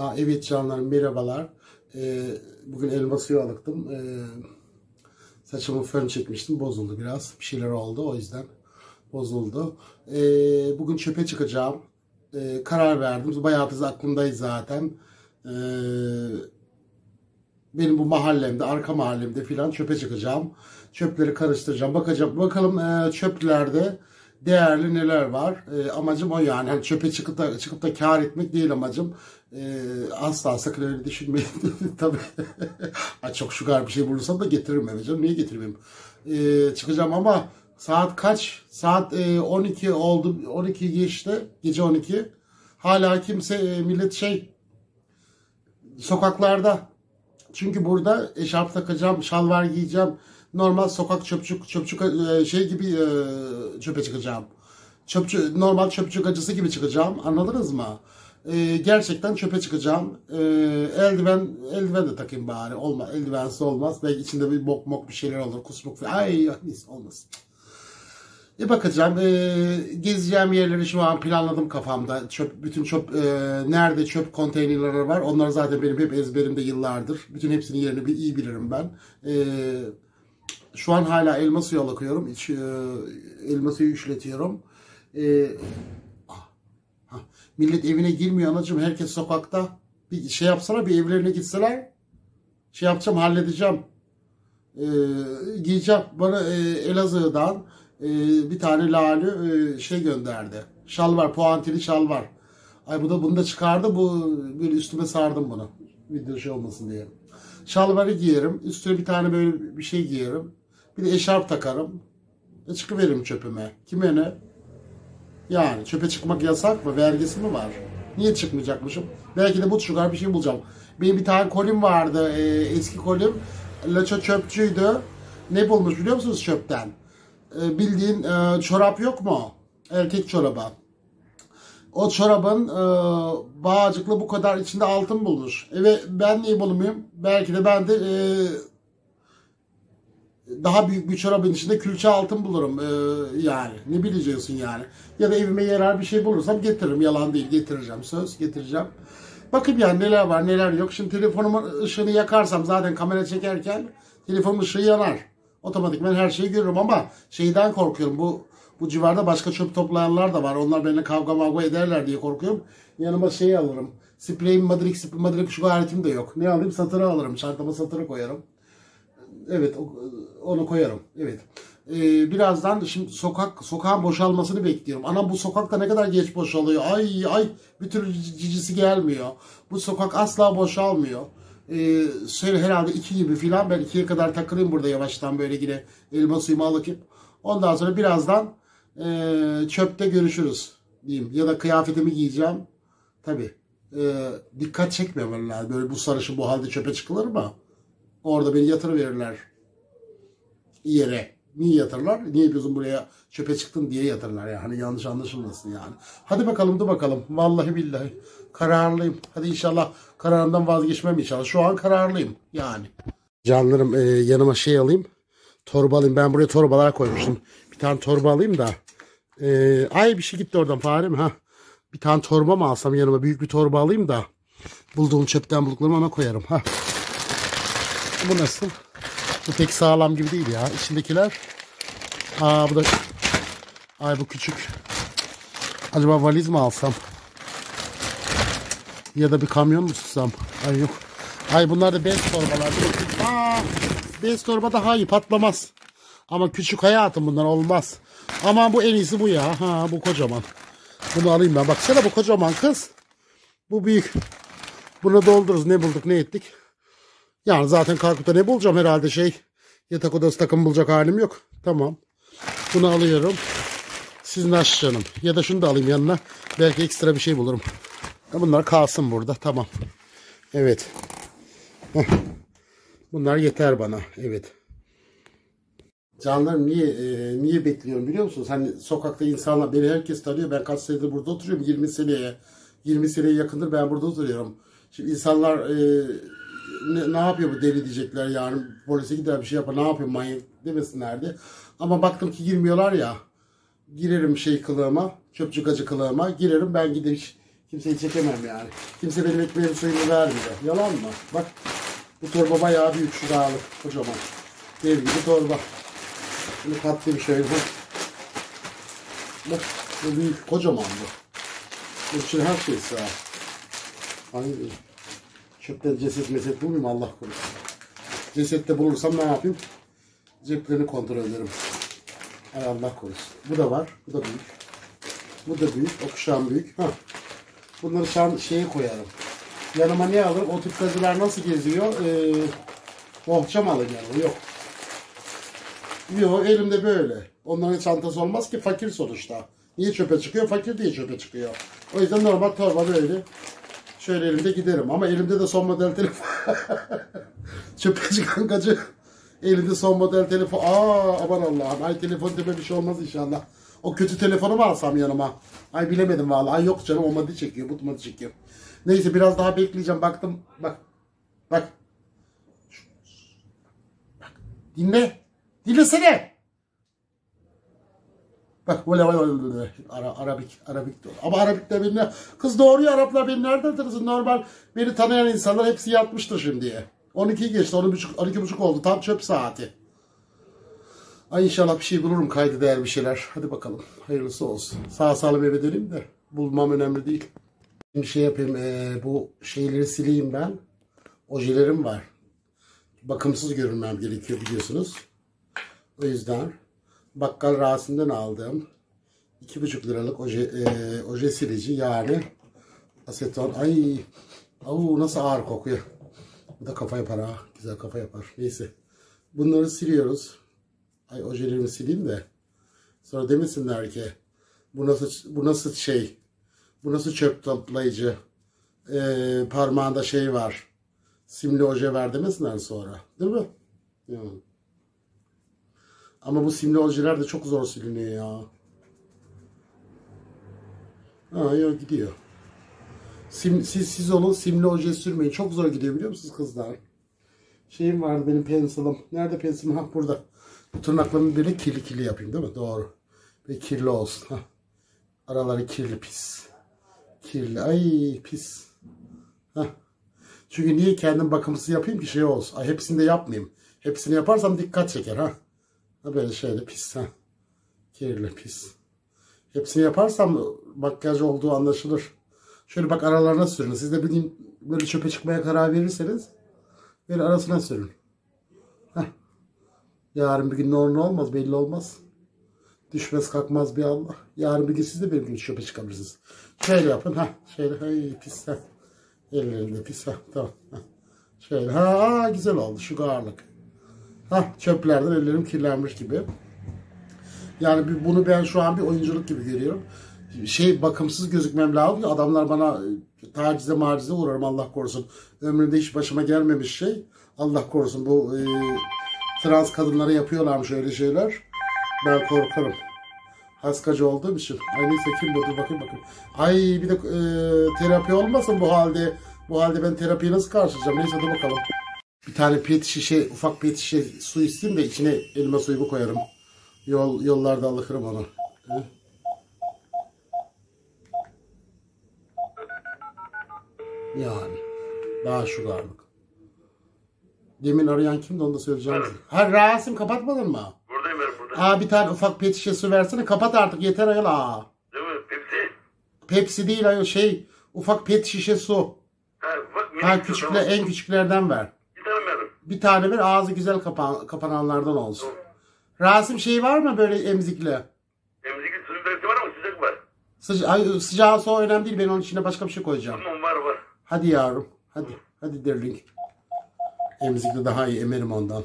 Ha, evet canlarım merhabalar. Ee, bugün elma suyu alıktım. Ee, saçımı fön çekmiştim. Bozuldu biraz. Bir şeyler oldu o yüzden. Bozuldu. Ee, bugün çöpe çıkacağım. Ee, karar verdim. Bayağıdır aklımdayız zaten. Ee, benim bu mahallemde, arka mahallemde filan çöpe çıkacağım. Çöpleri karıştıracağım. Bakacağım. Bakalım e, çöplerde değerli neler var. E, amacım o yani. Hani çöpe çıkıp da, çıkıp da kar etmek değil amacım. E, asla sakın öyle düşünmeyin. Tabii. Çok şugar bir şey bulursam da getiririm eve canım. Niye getirmeyeyim? E, çıkacağım ama saat kaç? Saat e, 12 oldu. 12 geçti. Gece 12. Hala kimse e, millet şey sokaklarda çünkü burada eşarp takacağım, şalvar giyeceğim. Normal sokak çöpçük, çöpçük e, şey gibi e, çöpe çıkacağım. Çöpçü, normal çöpçük acısı gibi çıkacağım. Anladınız mı? E, gerçekten çöpe çıkacağım. E, eldiven eldiven de takayım bari. Olma, eldivensiz olmaz. Belki içinde bir bok mok bir şeyler olur. Kusmuk falan. Ay neyse olmasın. E bakacağım. E, gezeceğim yerleri şu an planladım kafamda. Çöp, bütün çöp e, nerede çöp konteynerleri var. Onlar zaten benim hep ezberimde yıllardır. Bütün hepsinin yerini bir iyi bilirim ben. E, şu an hala elma suyu alakıyorum. İç, e, elma suyu işletiyorum. E, ah, ah, millet evine girmiyor anacığım. Herkes sokakta. Bir şey yapsana bir evlerine gitseler. Şey yapacağım halledeceğim. E, giyeceğim. Bana e, Elazığ'dan e, bir tane Lali e, şey gönderdi. Şal var, puantili şal var. Ay bu da bunu da çıkardı. Bu böyle üstüme sardım bunu. Video şey olmasın diye. Şalvarı giyerim. Üstüne bir tane böyle bir şey giyerim. Bir de eşarp takarım. E çıkıveririm çöpüme. Kime ne? Yani çöpe çıkmak yasak mı? Vergisi mi var? Niye çıkmayacakmışım? Belki de bu çıkar bir şey bulacağım. Benim bir tane kolim vardı. E, eski kolim. Laço çöpçüydü. Ne bulmuş biliyor musunuz çöpten? E, bildiğin e, çorap yok mu? Erkek çorabı. O çorabın e, bağcıklı bu kadar içinde altın bulmuş. Evet ben niye bulmayayım? Belki de ben de e, daha büyük bir çorabın içinde külçe altın bulurum e, yani. Ne bileceksin yani. Ya da evime yarar bir şey bulursam getiririm. Yalan değil getireceğim. Söz getireceğim. Bakayım yani neler var neler yok. Şimdi telefonumun ışığını yakarsam zaten kamera çekerken telefonun ışığı yanar. Otomatikman her şeyi görürüm ama şeyden korkuyorum. Bu bu civarda başka çöp toplayanlar da var. Onlar benimle kavga mavga ederler diye korkuyorum. Yanıma şey alırım. Spreyim, madrik, madrik şu aletim de yok. Ne alayım? Satırı alırım. Çantama satırı koyarım. Evet onu koyarım. Evet. Ee, birazdan şimdi sokak sokağın boşalmasını bekliyorum. Anam bu sokakta ne kadar geç boşalıyor. Ay ay bir türlü cicisi gelmiyor. Bu sokak asla boşalmıyor. Ee, şöyle herhalde iki gibi filan ben ikiye kadar takılayım burada yavaştan böyle yine elma suyumu alıp ondan sonra birazdan e, çöpte görüşürüz diyeyim. Ya da kıyafetimi giyeceğim. Tabi. E, dikkat çekmemem lazım. Böyle bu sarışın bu halde çöpe çıkılır mı? Orada beni yatırıverirler yere. Niye yatırlar? Niye bizim buraya çöpe çıktın diye yatırlar yani. Hani yanlış anlaşılmasın yani. Hadi bakalım dur bakalım. Vallahi billahi kararlıyım. Hadi inşallah kararımdan vazgeçmem inşallah. Şu an kararlıyım yani. Canlarım e, yanıma şey alayım. Torba alayım. Ben buraya torbalar koymuştum. Bir tane torba alayım da. E, ay bir şey gitti oradan fare mi? Ha. Bir tane torba mı alsam yanıma? Büyük bir torba alayım da. Bulduğum çöpten bulduklarımı ona koyarım. Ha. Bu nasıl? Bu pek sağlam gibi değil ya. İçindekiler. Aa bu da. Ay bu küçük. Acaba valiz mi alsam? Ya da bir kamyon mu tutsam? Ay yok. Ay bunlar da bez torbalar. Aa, bez torba daha iyi patlamaz. Ama küçük hayatım bunlar olmaz. Ama bu en iyisi bu ya. Ha bu kocaman. Bunu alayım ben. Baksana bu kocaman kız. Bu büyük. Bunu doldururuz. Ne bulduk ne ettik. Yani zaten Karkut'ta ne bulacağım herhalde şey. Yatak odası takım bulacak halim yok. Tamam. Bunu alıyorum. Sizin aç canım. Ya da şunu da alayım yanına. Belki ekstra bir şey bulurum. Bunlar kalsın burada. Tamam. Evet. Bunlar yeter bana. Evet. Canlarım niye e, niye bekliyorum biliyor musunuz? Hani sokakta insanlar beni herkes tanıyor. Ben kaç senedir burada oturuyorum. 20 seneye 20 seneye yakındır ben burada oturuyorum. Şimdi insanlar e, ne, ne yapıyor bu deli diyecekler yani polise gider bir şey yapar ne yapıyor manyak demesinlerdi. Ama baktım ki girmiyorlar ya girerim şey kılığıma çöpçük acı kılığıma girerim ben gidip Kimseyi çekemem yani. Kimse benim ekmeğim suyunu vermiyor. Yalan mı? Bak bu torba bayağı büyük şu dağlık. Kocaman. Dev gibi torba. Bunu katlayayım şöyle. Bak bu büyük kocaman bu. Bunun için her şey sığar. Hani çöpten ceset meset bulmayayım Allah korusun. Cesette bulursam ne yapayım? Ceplerini kontrol ederim. Ay Allah korusun. Bu da var. Bu da büyük. Bu da büyük. O kuşağın büyük. Ha. Bunları şan şeye koyarım. Yanıma ne alırım? O tip gazılar nasıl geziyor? Ee, bohça mı alın yanıma? Yok. Yok elimde böyle. Onların çantası olmaz ki fakir sonuçta. Niye çöpe çıkıyor? Fakir diye çöpe çıkıyor. O yüzden normal torba böyle. Şöyle elimde giderim. Ama elimde de son model telefon. çöpe çıkan gacı. Elinde son model telefon. Aa aman Allah'ım. Ay telefon tepe bir şey olmaz inşallah. O kötü telefonu mu alsam yanıma? Ay bilemedim vallahi. Ay yok canım o madde çekiyor. Bu madde çekiyor. Neyse biraz daha bekleyeceğim. Baktım. Bak. Bak. Bak. Dinle. Dinlesene. Böyle böyle Ara, Arabik Arabik diyor. Ama Arabik de beni kız doğruyu nereden tanısın normal beni tanıyan insanlar hepsi yatmıştır şimdiye. 12 geçti 12 12 buçuk oldu tam çöp saati. Ay inşallah bir şey bulurum kaydı değer bir şeyler. Hadi bakalım hayırlısı olsun. Sağ salim eve döneyim de bulmam önemli değil. Şimdi şey yapayım ee, bu şeyleri sileyim ben. Ojelerim var. Bakımsız görünmem gerekiyor biliyorsunuz. O yüzden bakkal Rasim'den aldığım 2,5 liralık oje, e, oje silici yani aseton. Ay au nasıl ağır kokuyor. Bu da kafa yapar ha. Güzel kafa yapar. Neyse. Bunları siliyoruz. Ay ojelerimi sileyim de. Sonra demesinler ki bu nasıl bu nasıl şey bu nasıl çöp toplayıcı ee, parmağında şey var simli oje ver demesinler sonra. Değil mi? Yani. Ama bu simli de çok zor siliniyor ya. Ha yok gidiyor. Sim, siz, siz olun simli sürmeyin. Çok zor gidiyor biliyor musunuz kızlar? Şeyim vardı benim pensilim. Nerede pensilim? Ha burada. Bu tırnaklarımı böyle kirli kirli yapayım değil mi? Doğru. Ve kirli olsun. Ha. Araları kirli pis. Kirli. Ay pis. Ha. Çünkü niye kendim bakımsız yapayım ki şey olsun. Ay hepsini de yapmayayım. Hepsini yaparsam dikkat çeker ha. Ha böyle şeyde pis ha. Kirli pis. Hepsini yaparsam makyaj olduğu anlaşılır. Şöyle bak aralarına sürün. Siz de gün böyle çöpe çıkmaya karar verirseniz böyle arasına sürün. Heh. Yarın bir gün ne olur ne olmaz belli olmaz. Düşmez kalkmaz bir Allah. Yarın bir gün siz de benim gibi çöpe çıkabilirsiniz. Şöyle yapın. ha Şöyle. Ay pis. ha Ellerinde pis. ha Tamam. Heh. Şöyle. Ha güzel oldu. Şu ağırlık. Ha çöplerden ellerim kirlenmiş gibi. Yani bunu ben şu an bir oyunculuk gibi görüyorum. Şey bakımsız gözükmem lazım. Adamlar bana e, tacize macize uğrarım Allah korusun. Ömrümde hiç başıma gelmemiş şey. Allah korusun bu e, trans kadınlara yapıyorlarmış öyle şeyler. Ben korkarım. Haskacı olduğum için. Ay neyse kim bu? Dur bakayım bakayım. Ay bir de e, terapi olmasın bu halde. Bu halde ben terapiyi nasıl karşılayacağım? Neyse dur bakalım. Bir tane pet şişe, ufak pet şişe su isteyeyim de içine elma suyumu koyarım. Yol, yollarda alırım onu. Yani. Daha şu garlık. Demin arayan kimdi onu da söyleyeceğim. Ha Rasim kapatmadın mı? Buradayım ben burada. Aa bir tane ufak pet şişe su versene. Kapat artık yeter ayol aa. Değil mi? Pepsi. Pepsi değil ayol şey. Ufak pet şişe su. Ha, bak, Ha küçükler tamam. en küçüklerden ver. Bir tane ver ağzı güzel kapan kapananlardan olsun. Rasim şey var mı böyle emzikli? Emzikli suyun pepsi var ama sıcak var. Sıca ay, sıcağı soğuğu önemli değil. Ben onun içine başka bir şey koyacağım. Tamam var var. Hadi yavrum. Hadi. Hadi derling. Emzikli daha iyi. Emerim ondan.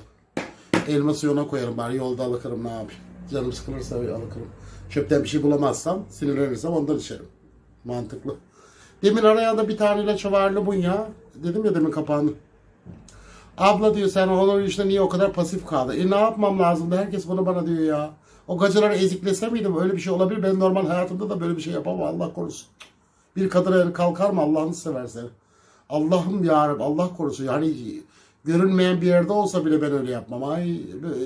Elma suyuna koyarım bari. Yolda alıkırım ne yapayım. Canım sıkılırsa alıkırım. Çöpten bir şey bulamazsam, sinirlenirsem ondan içerim. Mantıklı. Demin araya da bir tane ilaç varlı bun ya. Dedim ya demin kapağını. Abla diyor sen onun işte niye o kadar pasif kaldı? E ne yapmam lazımdı? Herkes bunu bana diyor ya. O gacıları eziklese miydim? Öyle bir şey olabilir. Ben normal hayatımda da böyle bir şey yapamam. Allah korusun. Bir kadına el kalkar mı Allah'ını seversen? Allah'ım ya Rabbi, Allah korusun. Yani görünmeyen bir yerde olsa bile ben öyle yapmam. Ay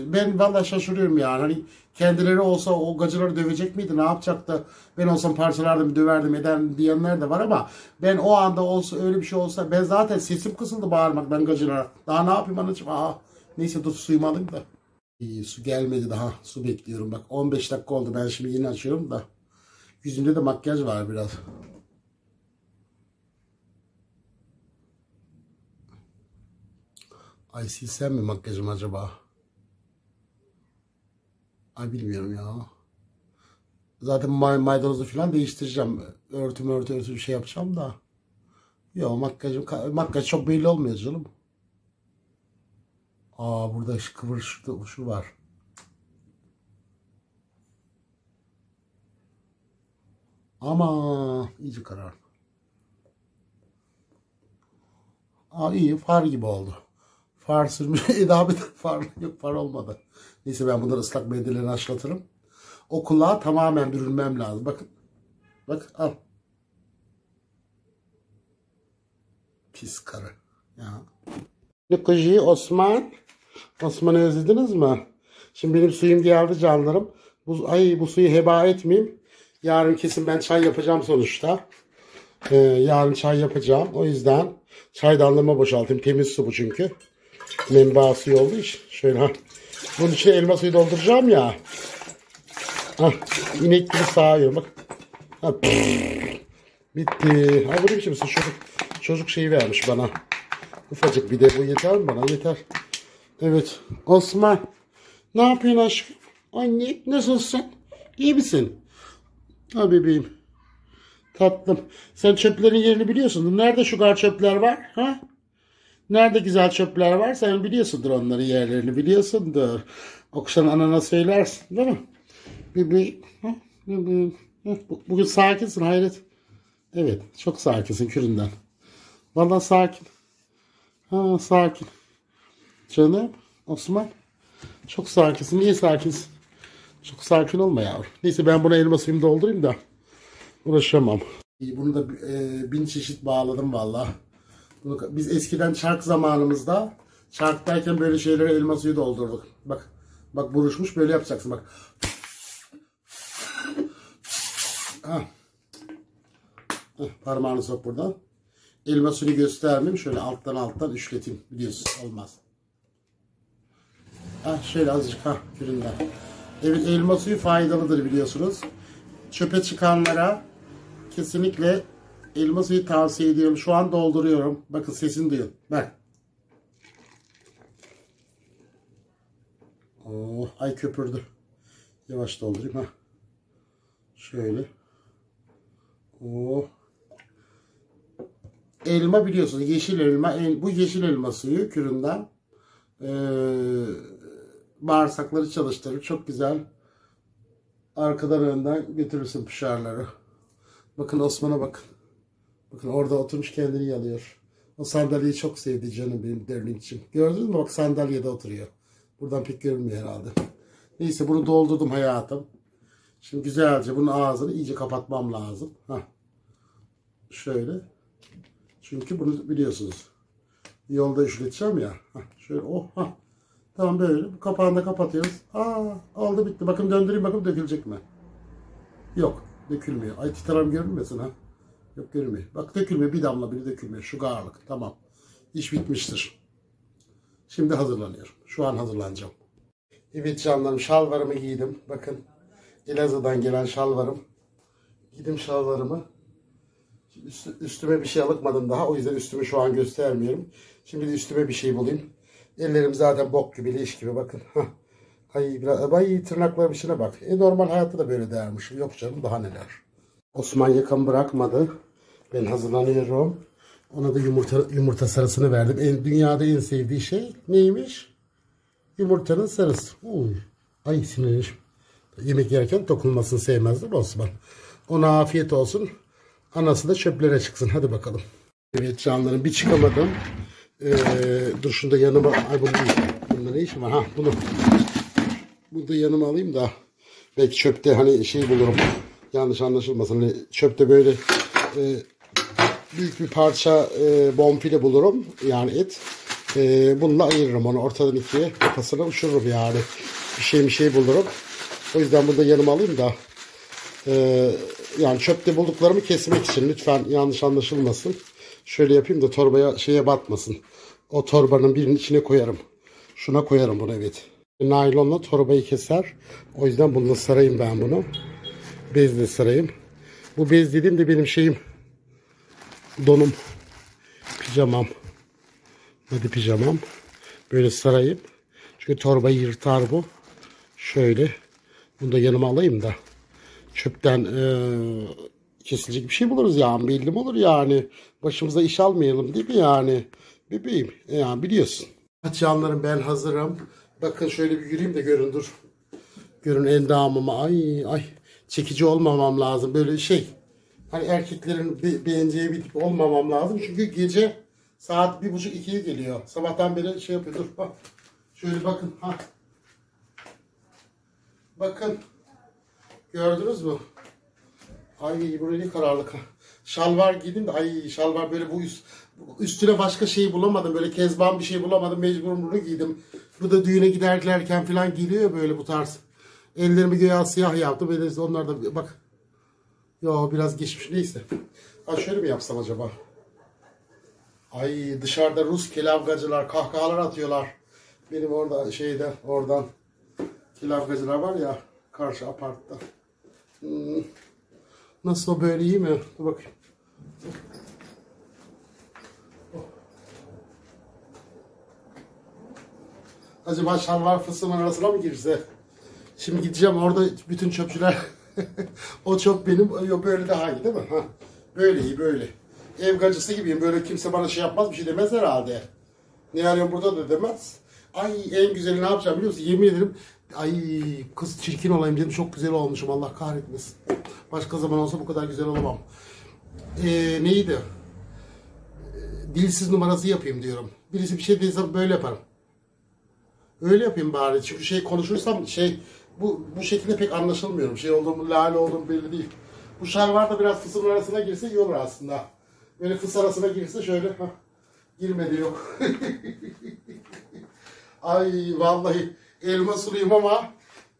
ben vallahi şaşırıyorum yani. Hani kendileri olsa o gacıları dövecek miydi? Ne yapacaktı? Ben olsam parçalardım, döverdim, eden diyenler de var ama ben o anda olsa öyle bir şey olsa ben zaten sesim kısıldı bağırmaktan gacılara. Daha ne yapayım anacığım? Aa, neyse dur suyumu alayım da. İyi, su gelmedi daha. Su bekliyorum. Bak 15 dakika oldu. Ben şimdi yine açıyorum da. Yüzümde de makyaj var biraz. Ay silsem mi makyajım acaba? Ay bilmiyorum ya. Zaten may maydanozu falan değiştireceğim. Örtüm örtü örtü bir şey yapacağım da. Yok makyajım makyaj çok belli olmuyor canım. Aa burada kıvır şu, şu var. Ama iyice karar. Aa iyi far gibi oldu. Far sürmüş. Edabı far yok far olmadı. Neyse ben bunları ıslak mendillerini haşlatırım. O kulağa tamamen bürünmem lazım. Bakın. Bak al. Pis karı. Ya. Nikoji Osman. Osman'ı özlediniz mi? Şimdi benim suyum geldi canlarım. Bu, ay bu suyu heba etmeyeyim. Yarın kesin ben çay yapacağım sonuçta. Ee, yarın çay yapacağım. O yüzden çaydanlığıma boşaltayım. Temiz su bu çünkü. Menba suyu olduğu için. Şöyle ha. Bunun içine elma suyu dolduracağım ya. Ha, inek gibi sağıyorum bak. Ha, bitti. Ha bu ne biçim su? Çocuk, çocuk şeyi vermiş bana. Ufacık bir de bu yeter mi bana? Yeter. Evet. Osman. Ne yapıyorsun aşkım? Anne nasılsın? İyi misin? Ha bebeğim. Tatlım. Sen çöplerin yerini biliyorsun. Nerede şu gar çöpler var? Ha? Nerede güzel çöpler var? Sen biliyorsundur onları yerlerini biliyorsundur. Okşan anana söylersin değil mi? Bebeğim. Ha? Bugün sakinsin hayret. Evet. Çok sakinsin küründen. Vallahi sakin. Ha sakin. Canım Osman. Çok sakinsin. Niye sakinsin? Çok sakin olma yavrum. Neyse ben buna elma suyumu doldurayım da uğraşamam. Bunu da e, bin çeşit bağladım valla. Biz eskiden çark zamanımızda çarktayken böyle şeylere elma suyu doldurduk. Bak bak buruşmuş böyle yapacaksın bak. Ha. Parmağını sok buradan. Elma suyunu göstermeyeyim. Şöyle alttan alttan üşleteyim. Biliyorsun olmaz. Ha, şöyle azıcık ha küründen. Evet elma suyu faydalıdır biliyorsunuz. Çöpe çıkanlara kesinlikle elma suyu tavsiye ediyorum. Şu an dolduruyorum. Bakın sesini duyun. Bak. Oh, ay köpürdü. Yavaş doldurayım ha. Şöyle. Oh. Elma biliyorsunuz yeşil elma. Bu yeşil elma suyu küründen. Ee, bağırsakları çalıştırır. Çok güzel. Arkadan önden götürürsün pışarları. Bakın Osman'a bakın. Bakın orada oturmuş kendini yalıyor. O sandalyeyi çok sevdi canım benim derling için. Gördünüz mü? Bak sandalyede oturuyor. Buradan pek görünmüyor herhalde. Neyse bunu doldurdum hayatım. Şimdi güzelce bunun ağzını iyice kapatmam lazım. Hah. Şöyle. Çünkü bunu biliyorsunuz. Yolda üşületeceğim ya. Hah. Şöyle oh ha. Tamam böyle. Bu kapağını da kapatıyoruz. Aa oldu bitti. Bakın döndüreyim bakın dökülecek mi? Yok. Dökülmüyor. Ay titram görünmesin ha. Yok görünmüyor. Bak dökülmüyor. Bir damla bile dökülmüyor. Şu ağırlık. Tamam. İş bitmiştir. Şimdi hazırlanıyorum. Şu an hazırlanacağım. Evet canlarım şalvarımı giydim. Bakın. Elazığ'dan gelen şalvarım. Giydim şalvarımı. Üstü, üstüme bir şey alıkmadım daha. O yüzden üstümü şu an göstermiyorum. Şimdi de üstüme bir şey bulayım. Ellerim zaten bok gibi, leş gibi bakın. Ay, biraz, ay tırnaklarım içine bak. E, normal hayatta da böyle dermiş. Yok canım daha neler. Osman yakamı bırakmadı. Ben hazırlanıyorum. Ona da yumurta yumurta sarısını verdim. En, dünyada en sevdiği şey neymiş? Yumurtanın sarısı. Uy. Ay sinirim. Yemek yerken dokunmasını sevmezdi Osman. Ona afiyet olsun. Anası da çöplere çıksın. Hadi bakalım. Evet canlarım bir çıkamadım. Ee, dur şunu da yanıma. Ay bunu değil. Bunda ne işim var? Ha bunu. Bunu da yanıma alayım da. Belki çöpte hani şey bulurum. Yanlış anlaşılmasın. Hani çöpte böyle e, büyük bir parça e, bonfile bulurum. Yani et. Ee, bununla ayırırım onu. Ortadan ikiye kafasına uçururum yani. Bir şey bir şey bulurum. O yüzden bunu da yanıma alayım da. Ee, yani çöpte bulduklarımı kesmek için lütfen yanlış anlaşılmasın. Şöyle yapayım da torbaya şeye batmasın. O torbanın birinin içine koyarım. Şuna koyarım bunu evet. Naylonla torbayı keser. O yüzden bununla sarayım ben bunu. Bezle sarayım. Bu bez dediğim de benim şeyim. Donum. Pijamam. Hadi pijamam. Böyle sarayım. Çünkü torbayı yırtar bu. Şöyle. Bunu da yanıma alayım da. Çöpten eee, kesilecek bir şey buluruz yani. Belli olur yani. Başımıza iş almayalım değil mi yani? Bebeğim. Yani biliyorsun. Hadi canlarım ben hazırım. Bakın şöyle bir yürüyeyim de görün dur. Görün endamıma. Ay ay. Çekici olmamam lazım. Böyle şey. Hani erkeklerin be- beğeneceği bir tip olmamam lazım. Çünkü gece saat bir buçuk ikiye geliyor. Sabahtan beri şey yapıyor. Dur bak. Şöyle bakın. Ha. Bakın. Gördünüz mü? Ay buraya ne kararlık. Şalvar giydim de ay şalvar böyle bu üst, üstüne başka şey bulamadım. Böyle kezban bir şey bulamadım. Mecbur bunu giydim. Bu da düğüne giderlerken falan giyiliyor ya böyle bu tarz. Ellerimi göğe siyah yaptım. Onlar da bak. Yo biraz geçmiş neyse. Ha şöyle mi yapsam acaba? Ay dışarıda Rus kelavgacılar kahkahalar atıyorlar. Benim orada şeyde oradan kelavgacılar var ya karşı apartta. Hmm. Nasıl böyle iyi mi? Dur bakayım. Acaba şalvar fıstığın arasına mı girse? Şimdi gideceğim orada bütün çöpçüler o çöp benim yok böyle daha iyi değil mi? Ha. Böyle iyi böyle. Ev gacısı gibiyim böyle kimse bana şey yapmaz bir şey demez herhalde. Ne arıyorum burada da demez. Ay en güzeli ne yapacağım biliyor musun? Yemin ederim ay kız çirkin olayım dedim çok güzel olmuşum Allah kahretmesin. Başka zaman olsa bu kadar güzel olamam. Ee, neydi? Ee, dilsiz numarası yapayım diyorum. Birisi bir şey değilse böyle yaparım. Öyle yapayım bari. Çünkü şey konuşursam şey bu bu şekilde pek anlaşılmıyorum. Şey olduğum, lale olduğum belli değil. Bu şalvar da biraz fısın arasına girse iyi olur aslında. Böyle fıs arasına girse şöyle hah, girmedi yok. Ay vallahi elma suluyum ama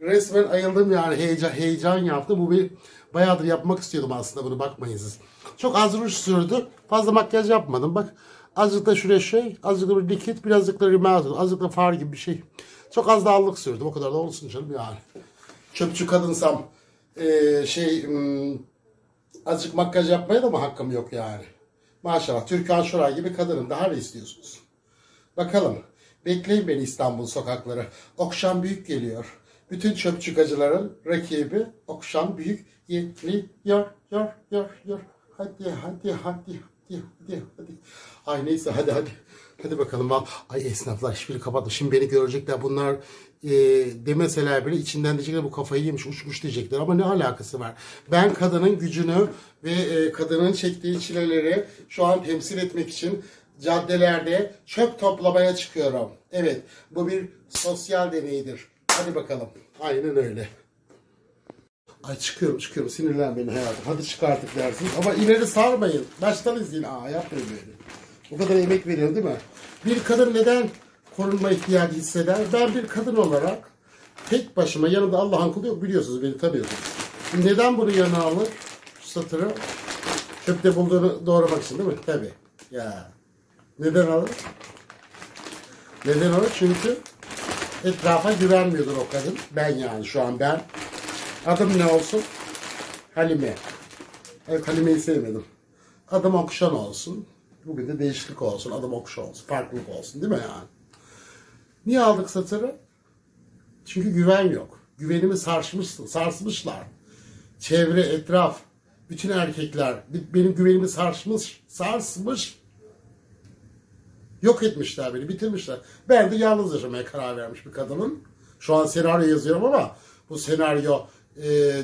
resmen ayıldım yani heyecan heyecan yaptım. Bu bir bayağıdır yapmak istiyordum aslında bunu bakmayın siz. Çok az ruj sürdü. Fazla makyaj yapmadım. Bak azıcık da şuraya şey, azıcık da bir likit, birazcık da rimel, azıcık da far gibi bir şey. Çok az da allık sürdüm. O kadar da olsun canım yani. Çöpçü kadınsam eee, şey hmm, azıcık makyaj yapmaya da mı hakkım yok yani? Maşallah Türkan Şoray gibi kadının daha ne istiyorsunuz? Bakalım. Bekleyin beni İstanbul sokakları. Okşan Büyük geliyor. Bütün çöpçükacıların rakibi Okşan Büyük geliyor. Yor, yor, yor. Hadi, hadi, hadi, hadi, hadi, hadi. Ay neyse hadi hadi. Hadi bakalım. al. Ay esnaflar hiçbiri kapattı. Şimdi beni görecekler. Bunlar e, demeseler bile içinden diyecekler bu kafayı yemiş uçmuş diyecekler. Ama ne alakası var? Ben kadının gücünü ve e, kadının çektiği çileleri şu an temsil etmek için caddelerde çöp toplamaya çıkıyorum. Evet, bu bir sosyal deneydir. Hadi bakalım. Aynen öyle. Ay çıkıyorum çıkıyorum sinirlenmeyin hayatım. Hadi çık artık dersin. Ama ileri sarmayın. Baştan izleyin. Aa yapmayın böyle. Bu kadar emek veriyor değil mi? Bir kadın neden korunma ihtiyacı hisseder? Ben bir kadın olarak tek başıma yanında Allah'ın kulu yok biliyorsunuz beni tanıyorsunuz. Neden bunu yanına alır? Şu satırı çöpte bulduğunu doğramak için değil mi? Tabii. Ya. Neden alır? Neden alır? Çünkü etrafa güvenmiyordur o kadın. Ben yani şu an ben. Adım ne olsun? Halime. Evet Halime'yi sevmedim. Adım Okşan olsun. Bugün de değişiklik olsun. Adım Okşan olsun. Farklılık olsun değil mi yani? Niye aldık satırı? Çünkü güven yok. Güvenimi sarsmış, sarsmışlar. Çevre, etraf, bütün erkekler benim güvenimi sarsmış, sarsmış. Yok etmişler beni, bitirmişler. Ben de yalnız yaşamaya karar vermiş bir kadının. Şu an senaryo yazıyorum ama bu senaryo e,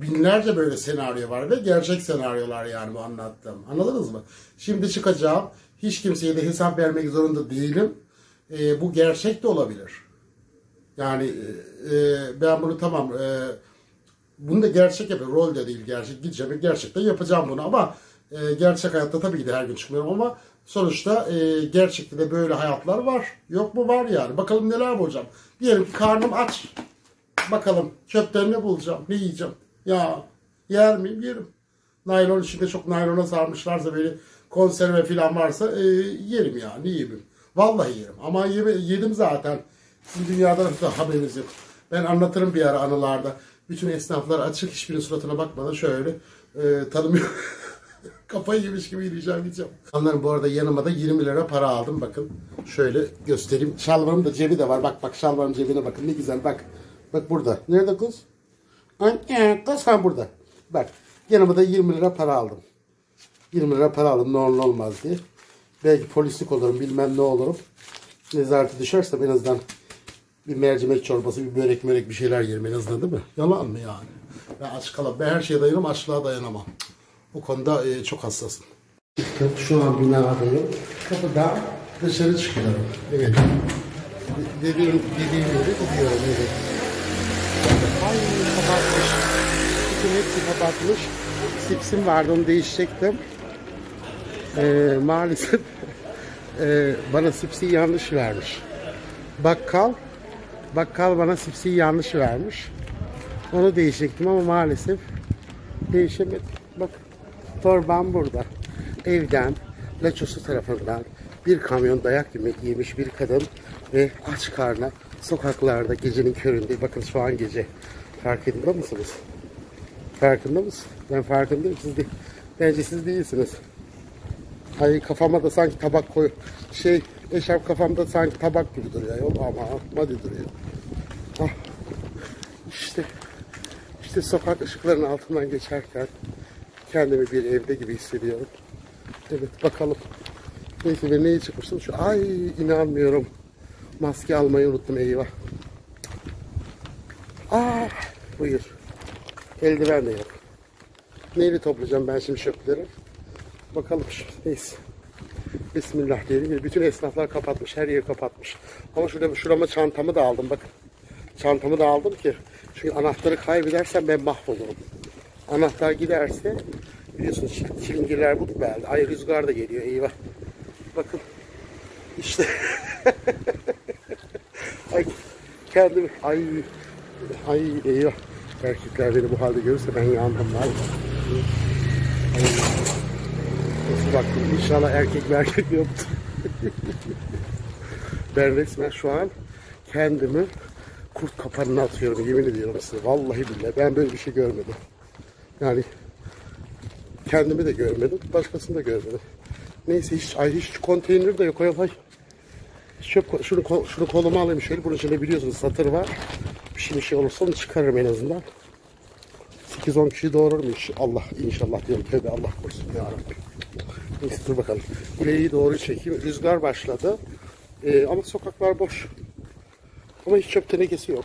binlerce böyle senaryo var ve gerçek senaryolar yani bu anlattığım. Anladınız mı? Şimdi çıkacağım. Hiç kimseye de hesap vermek zorunda değilim. E, bu gerçek de olabilir. Yani e, e, ben bunu tamam e, bunu da gerçek yapıyorum. Rol de değil gerçek. Gideceğim gerçekten yapacağım bunu ama e, gerçek hayatta tabii ki de her gün çıkmıyorum ama Sonuçta e, gerçekte de böyle hayatlar var. Yok mu var yani. Bakalım neler bulacağım. Diyelim ki karnım aç. Bakalım çöpten ne bulacağım, ne yiyeceğim. Ya yer miyim? Yerim. Naylon içinde çok naylona sarmışlarsa böyle konserve falan varsa e, yerim ya. Ne yemeyeyim? Vallahi yerim. Ama yeme, yedim zaten. Sizin dünyadan da haberiniz yok. Ben anlatırım bir ara anılarda. Bütün esnaflar açık hiçbirinin suratına bakmadan şöyle e, tanımıyor. Kafayı yemiş gibi yürüyeceğim gideceğim. Onların bu arada yanıma da 20 lira para aldım bakın. Şöyle göstereyim. Şalvarım da cebi de var. Bak bak şalvarım cebine bakın ne güzel bak. Bak burada. Nerede kız? Kız ha burada. Bak yanıma da 20 lira para aldım. 20 lira para aldım ne olur olmaz diye. Belki polislik olurum bilmem ne olurum. Nezarete düşersem en azından bir mercimek çorbası, bir börek mörek bir şeyler yerim en azından değil mi? Yalan mı yani? Ben aç kalamam. Ben her şeye dayanırım, açlığa dayanamam. Bu konuda e, çok hassasım. Şu an binadayım. Kapıdan dışarı çıkıyorum. Evet. Dediğim, dediğim yere gidiyorum. Evet. Ay kapatmış. Bütün hepsi kapatmış. Sipsim vardı onu değişecektim. Ee, maalesef e, bana sipsi yanlış vermiş. Bakkal bakkal bana sipsi yanlış vermiş. Onu değişecektim ama maalesef değişemedim. Bak torbam burada. Evden Laçosu tarafından bir kamyon dayak yemek yemiş bir kadın ve aç karnına sokaklarda gecenin köründe bakın şu an gece farkında mısınız? Farkında mısın? Ben farkındayım siz de. Bence siz değilsiniz. Ay kafama da sanki tabak koy. Şey eşarp kafamda sanki tabak gibi duruyor. Yok ama hadi duruyor. Ah. İşte işte sokak ışıklarının altından geçerken kendimi bir evde gibi hissediyorum. Evet bakalım. Neyse ben neye çıkmıştım? Şu ay inanmıyorum. Maske almayı unuttum eyvah. Buyur. Eldiven de yok. Neyle toplayacağım ben şimdi çöpleri? Bakalım şimdi. Neyse. Bismillah diyelim. Bütün esnaflar kapatmış. Her yeri kapatmış. Ama şurada şurama çantamı da aldım. Bakın. Çantamı da aldım ki. Çünkü anahtarı kaybedersem ben mahvolurum. Anahtar giderse biliyorsunuz çil- çilingirler bu belli. Ay rüzgar da geliyor. Eyvah. Bakın. İşte. ay kendim ay ay eyvah. Erkekler beni bu halde görürse ben yandım var. Nasıl baktım? İnşallah erkek mi erkek yoktu. ben resmen şu an kendimi kurt kapanına atıyorum yemin ediyorum size. Vallahi billahi ben böyle bir şey görmedim. Yani kendimi de görmedim, başkasını da görmedim. Neyse hiç ay hiç konteyner de yok o yapay. Çöp, şunu, şunu koluma alayım şöyle. Bunun içinde biliyorsunuz satır var. Bir şey bir şey olursa onu çıkarırım en azından. 8-10 kişi doğururum inşallah. İnşallah diyorum. Tövbe Allah korusun ya Rabbi. Neyse dur bakalım. İleriyi doğru çekeyim. Rüzgar başladı. Ee, ama sokaklar boş. Ama hiç çöp tenekesi yok.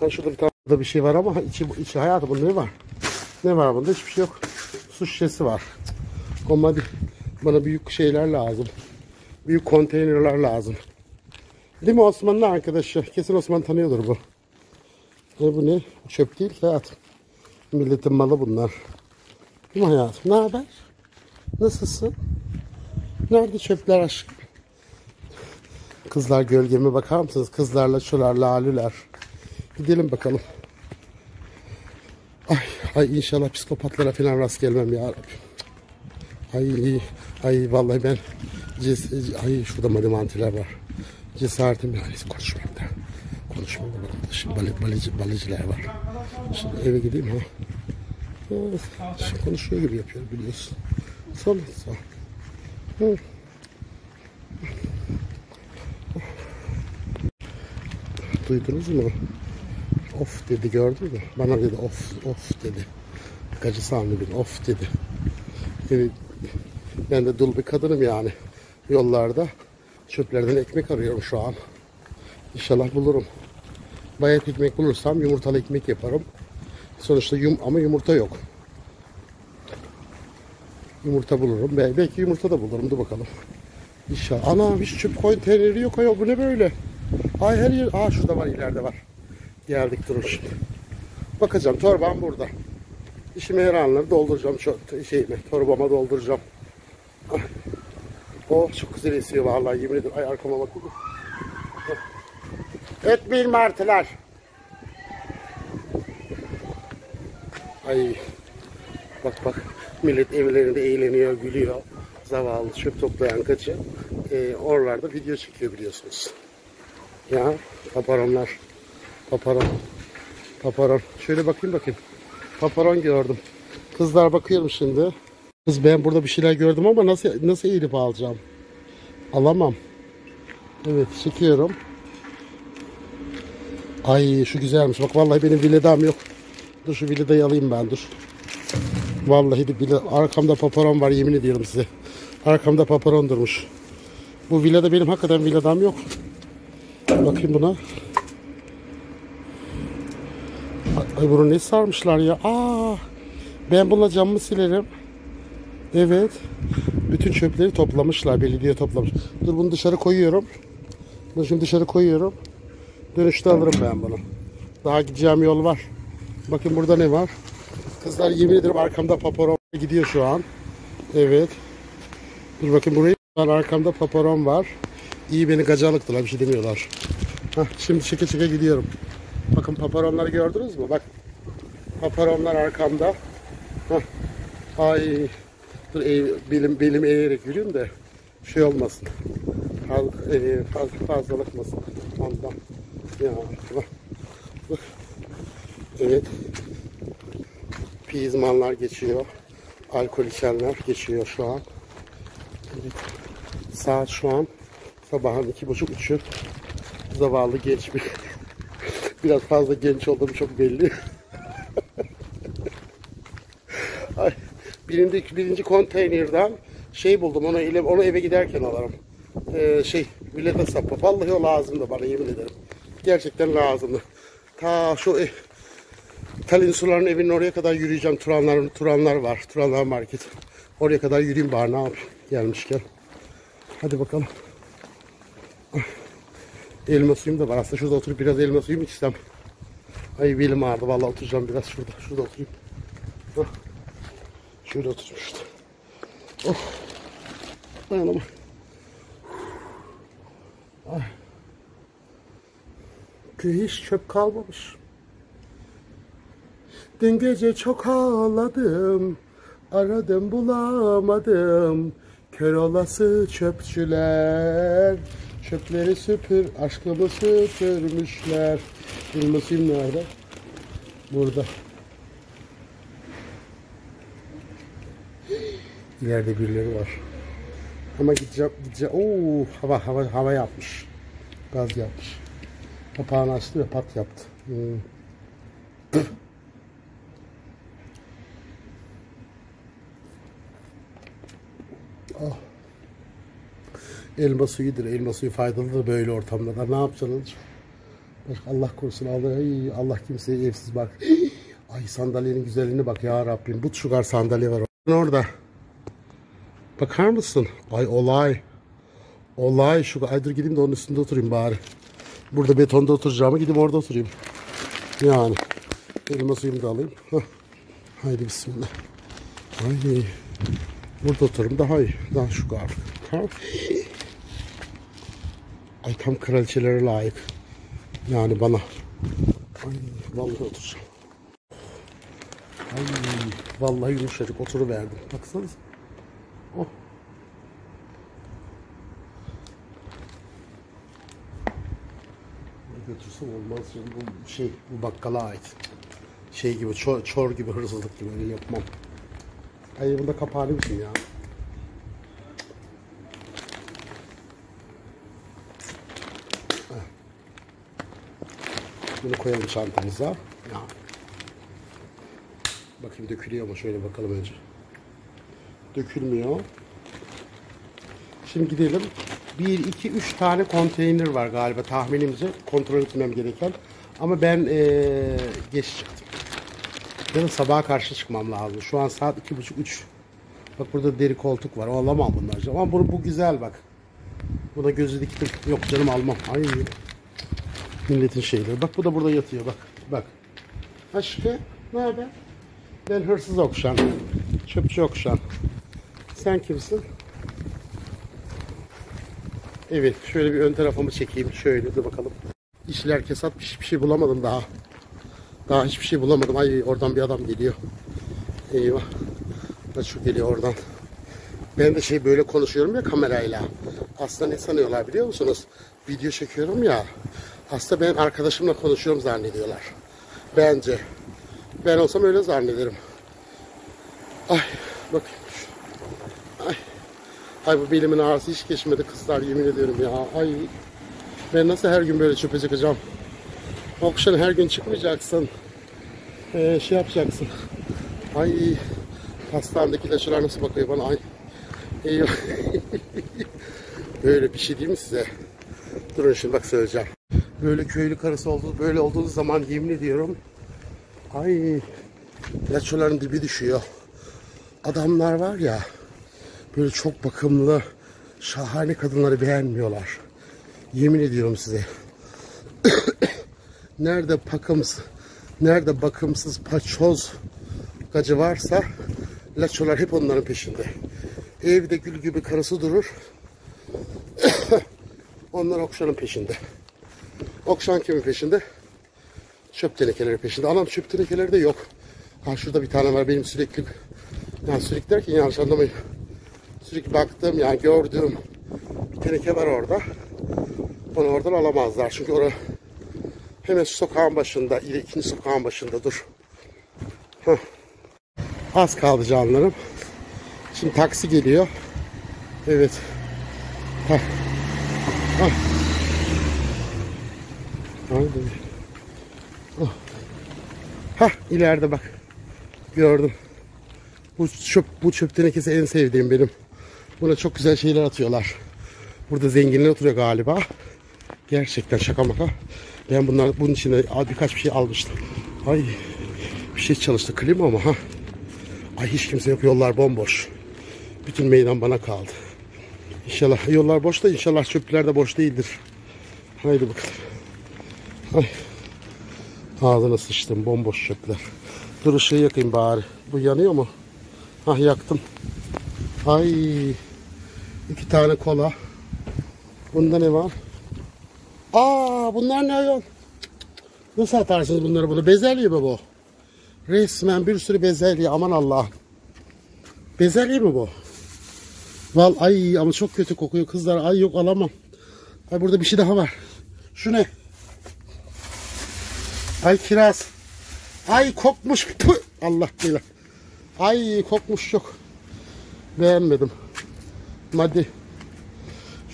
Ha şurada bir tane bir şey var ama içi, içi hayatı bunda ne var? Ne var bunda? Hiçbir şey yok. Su şişesi var. Ama bana büyük şeyler lazım. Büyük konteynerler lazım. Değil mi Osman'ın arkadaşı? Kesin Osman tanıyordur bu. E bu ne? Çöp değil hayatım. Milletin malı bunlar. Değil mi hayatım? Ne haber? Nasılsın? Nerede çöpler aşkım? Kızlar gölgeme bakar mısınız? Kızlarla şularla alüler. Gidelim bakalım. Ay, ay inşallah psikopatlara falan rast gelmem ya Rabbi. Ay, ay vallahi ben ay şurada malimantiler var. Cesaretim yani konuşmayayım da. Konuşmayayım da bana şimdi balı, balıcı, balıcılar var. Şimdi eve gideyim ha. Şimdi konuşuyor gibi yapıyor biliyorsun. Sağ. Hı. Duydunuz mu? Of dedi gördün mü? Bana dedi of of dedi. Gacı Sami bin of dedi. Yani ben de dul bir kadınım yani. Yollarda çöplerden ekmek arıyorum şu an. İnşallah bulurum. Bayat ekmek bulursam yumurtalı ekmek yaparım. Sonuçta yum ama yumurta yok. Yumurta bulurum. Bel- Belki yumurta da bulurum. Dur bakalım. İnşallah. Ana hiç çöp konteyneri yok ayol. Bu ne böyle? Ay her yer. Aa şurada var ileride var. Geldik durun şimdi. Bakacağım torbam burada. İşime yarayanları dolduracağım. Şu şeyimi, torbama dolduracağım. Oh çok güzel esiyor vallahi yemin ederim. Ay arkama bak. Etmeyin martılar. Ay bak bak millet evlerinde eğleniyor, gülüyor. Zavallı çöp toplayan kaçı. Ee, oralarda video çekiyor biliyorsunuz. Ya paparonlar. Paparon. Paparon. Şöyle bakayım bakayım. Paparon gördüm. Kızlar bakıyorum şimdi. Kız ben burada bir şeyler gördüm ama nasıl nasıl eğilip alacağım? Alamam. Evet çekiyorum. Ay şu güzelmiş. Bak vallahi benim villadam yok. Dur şu villadayı alayım ben dur. Vallahi de villa, arkamda paparon var yemin ediyorum size. Arkamda paparon durmuş. Bu villada benim hakikaten villadam yok. Bakayım buna. Ay bunu ne sarmışlar ya. Aa, ben bununla camımı silerim. Evet. Bütün çöpleri toplamışlar. Belediye toplamış. Dur bunu dışarı koyuyorum. Bunu şimdi dışarı koyuyorum. Dönüşte alırım ben bunu. Daha gideceğim yol var. Bakın burada ne var? Kızlar yemin ederim arkamda paparon gidiyor şu an. Evet. Dur bakın burayı. Arkamda paparon var. İyi beni gacalıktılar bir şey demiyorlar. Hah, şimdi çeke çeke gidiyorum. Bakın paparonları gördünüz mü? Bak. Paparonlar arkamda. Hah. Ay. Dur eğ, belim, belim eğerek yürüyeyim de şey olmasın. Faz, e, faz, fazlalık olmasın. Ondan. Ya. Evet. Pizmanlar geçiyor. Alkol içenler geçiyor şu an. Evet. Saat şu an sabahın iki buçuk üçü. Zavallı genç bir biraz fazla genç olduğum çok belli. Ay, birinci, birinci konteynerden şey buldum onu ele, onu eve giderken alırım. Ee, şey millete sapı. Vallahi o lazımdı bana yemin ederim. Gerçekten lazımdı. Ta şu e, Talin Sular'ın evinin oraya kadar yürüyeceğim. Turanlar, Turanlar var. Turanlar market. Oraya kadar yürüyeyim bari ne yapayım gelmişken. Hadi bakalım. Elma suyum da var. Aslında şurada oturup biraz elma suyum içsem. Ay belim ağrıdı. Vallahi oturacağım biraz şurada. Şurada oturayım. Hah. Şöyle şurada. Oh. Dayanamam. Ay. Hiç çöp kalmamış. Dün gece çok ağladım. Aradım bulamadım. Kör olası çöpçüler. Çöpleri süpür, aşkımı süpürmüşler. Bilmesim nerede? Burada. İleride birileri var. Ama gideceğim, gideceğim. Oo, hava, hava, hava yapmış. Gaz yapmış. Kapağını açtı ve pat yaptı. Hmm. Oh. Elma suyudur. Elma suyu faydalıdır böyle ortamda. Ne yapacaksınız? Başka Allah korusun. Allah, ay, Allah kimseye evsiz bak. Ay sandalyenin güzelliğine bak ya Rabbim. But şugar sandalye var orada. Bakar mısın? Ay olay. Olay şu. Ay dur gideyim de onun üstünde oturayım bari. Burada betonda oturacağıma gideyim orada oturayım. Yani. Elma suyumu da alayım. Hah. Haydi bismillah. Ay. Burada otururum daha iyi. Daha şu kadar. Tamam. Ay tam kraliçelere layık. Yani bana. Ay vallahi oturacağım. Ay vallahi yumuşacık oturuverdim. Baksanız. Oh. Götürsem olmaz canım. Bu şey bu bakkala ait. Şey gibi çor, çor gibi hırsızlık gibi öyle yapmam. Ay bunda kapağını biçim ya. Bunu koyalım çantamıza. Ya. Bakayım dökülüyor mu? Şöyle bakalım önce. Dökülmüyor. Şimdi gidelim. 1, 2, 3 tane konteyner var galiba tahminimce. Kontrol etmem gereken. Ama ben ee, geç çıktım. Yarın sabaha karşı çıkmam lazım. Şu an saat iki buçuk üç. Bak burada deri koltuk var. O alamam bunlar. Ama bu, bu güzel bak. Buna gözü diktim. Yok canım almam. Ay milletin şeyleri. Bak bu da burada yatıyor bak. Bak. Aşkı ne haber? Ben hırsız okşan. Çöpçü okşan. Sen kimsin? Evet şöyle bir ön tarafımı çekeyim. Şöyle de bakalım. İşler kesat hiçbir şey bulamadım daha. Daha hiçbir şey bulamadım. Ay oradan bir adam geliyor. Eyvah. Şu geliyor oradan. Ben de şey böyle konuşuyorum ya kamerayla. Aslında ne sanıyorlar biliyor musunuz? Video çekiyorum ya. Aslında ben arkadaşımla konuşuyorum zannediyorlar. Bence. Ben olsam öyle zannederim. Ay şu- Ay. Ay bu belimin ağrısı hiç geçmedi kızlar yemin ediyorum ya. Ay. Ben nasıl her gün böyle çöpe çıkacağım? Okşan her gün çıkmayacaksın. Ee, şey yapacaksın. Ay. Hastanedeki ilaçlar nasıl bakıyor bana? Ay. Eyvah. böyle bir şey değil mi size? Durun şimdi bak söyleyeceğim. Böyle köylü karısı oldu, böyle olduğunuz zaman yemin ediyorum. Ay. Ilaçların dibi düşüyor. Adamlar var ya. Böyle çok bakımlı, şahane kadınları beğenmiyorlar. Yemin ediyorum size. nerede bakımsız, nerede bakımsız paçoz gacı varsa laçolar hep onların peşinde. Evde gül gibi karısı durur. Onlar Okşan'ın peşinde. Okşan kimin peşinde? Çöp tenekeleri peşinde. Anam çöp tenekeleri de yok. Ha şurada bir tane var benim sürekli yani sürekli derken yanlış anlamayın. Sürekli baktığım yani gördüğüm bir teneke var orada. Onu oradan alamazlar. Çünkü orada hemen sokağın başında, ile ikinci sokağın başında dur. Heh. Az kaldı canlarım. Şimdi taksi geliyor. Evet. Heh. Heh. Haydi. Hah ileride bak. Gördüm. Bu çöp, bu çöp tenekesi en sevdiğim benim. Buna çok güzel şeyler atıyorlar. Burada zenginler oturuyor galiba. Gerçekten şaka maka. Ben bunlar bunun içinde birkaç bir şey almıştım. Ay bir şey çalıştı klima ama ha. Ay hiç kimse yok yollar bomboş. Bütün meydan bana kaldı. İnşallah yollar boş da inşallah çöpler de boş değildir. Haydi bakalım. Ay. Ağzına sıçtım bomboş çöpler. Dur ışığı yakayım bari. Bu yanıyor mu? Hah yaktım. Ay. iki tane kola. Bunda ne var? Aa bunlar ne ayol? Nasıl atarsınız bunları bunu? Bezelye mi bu? Resmen bir sürü bezelye aman Allah. Bezelye mi bu? Val ay ama çok kötü kokuyor kızlar. Ay yok alamam. Ay burada bir şey daha var. Şu ne? Ay kiraz. Ay kokmuş. Püh! Allah bilir. Ay kokmuş çok. Beğenmedim. Madde.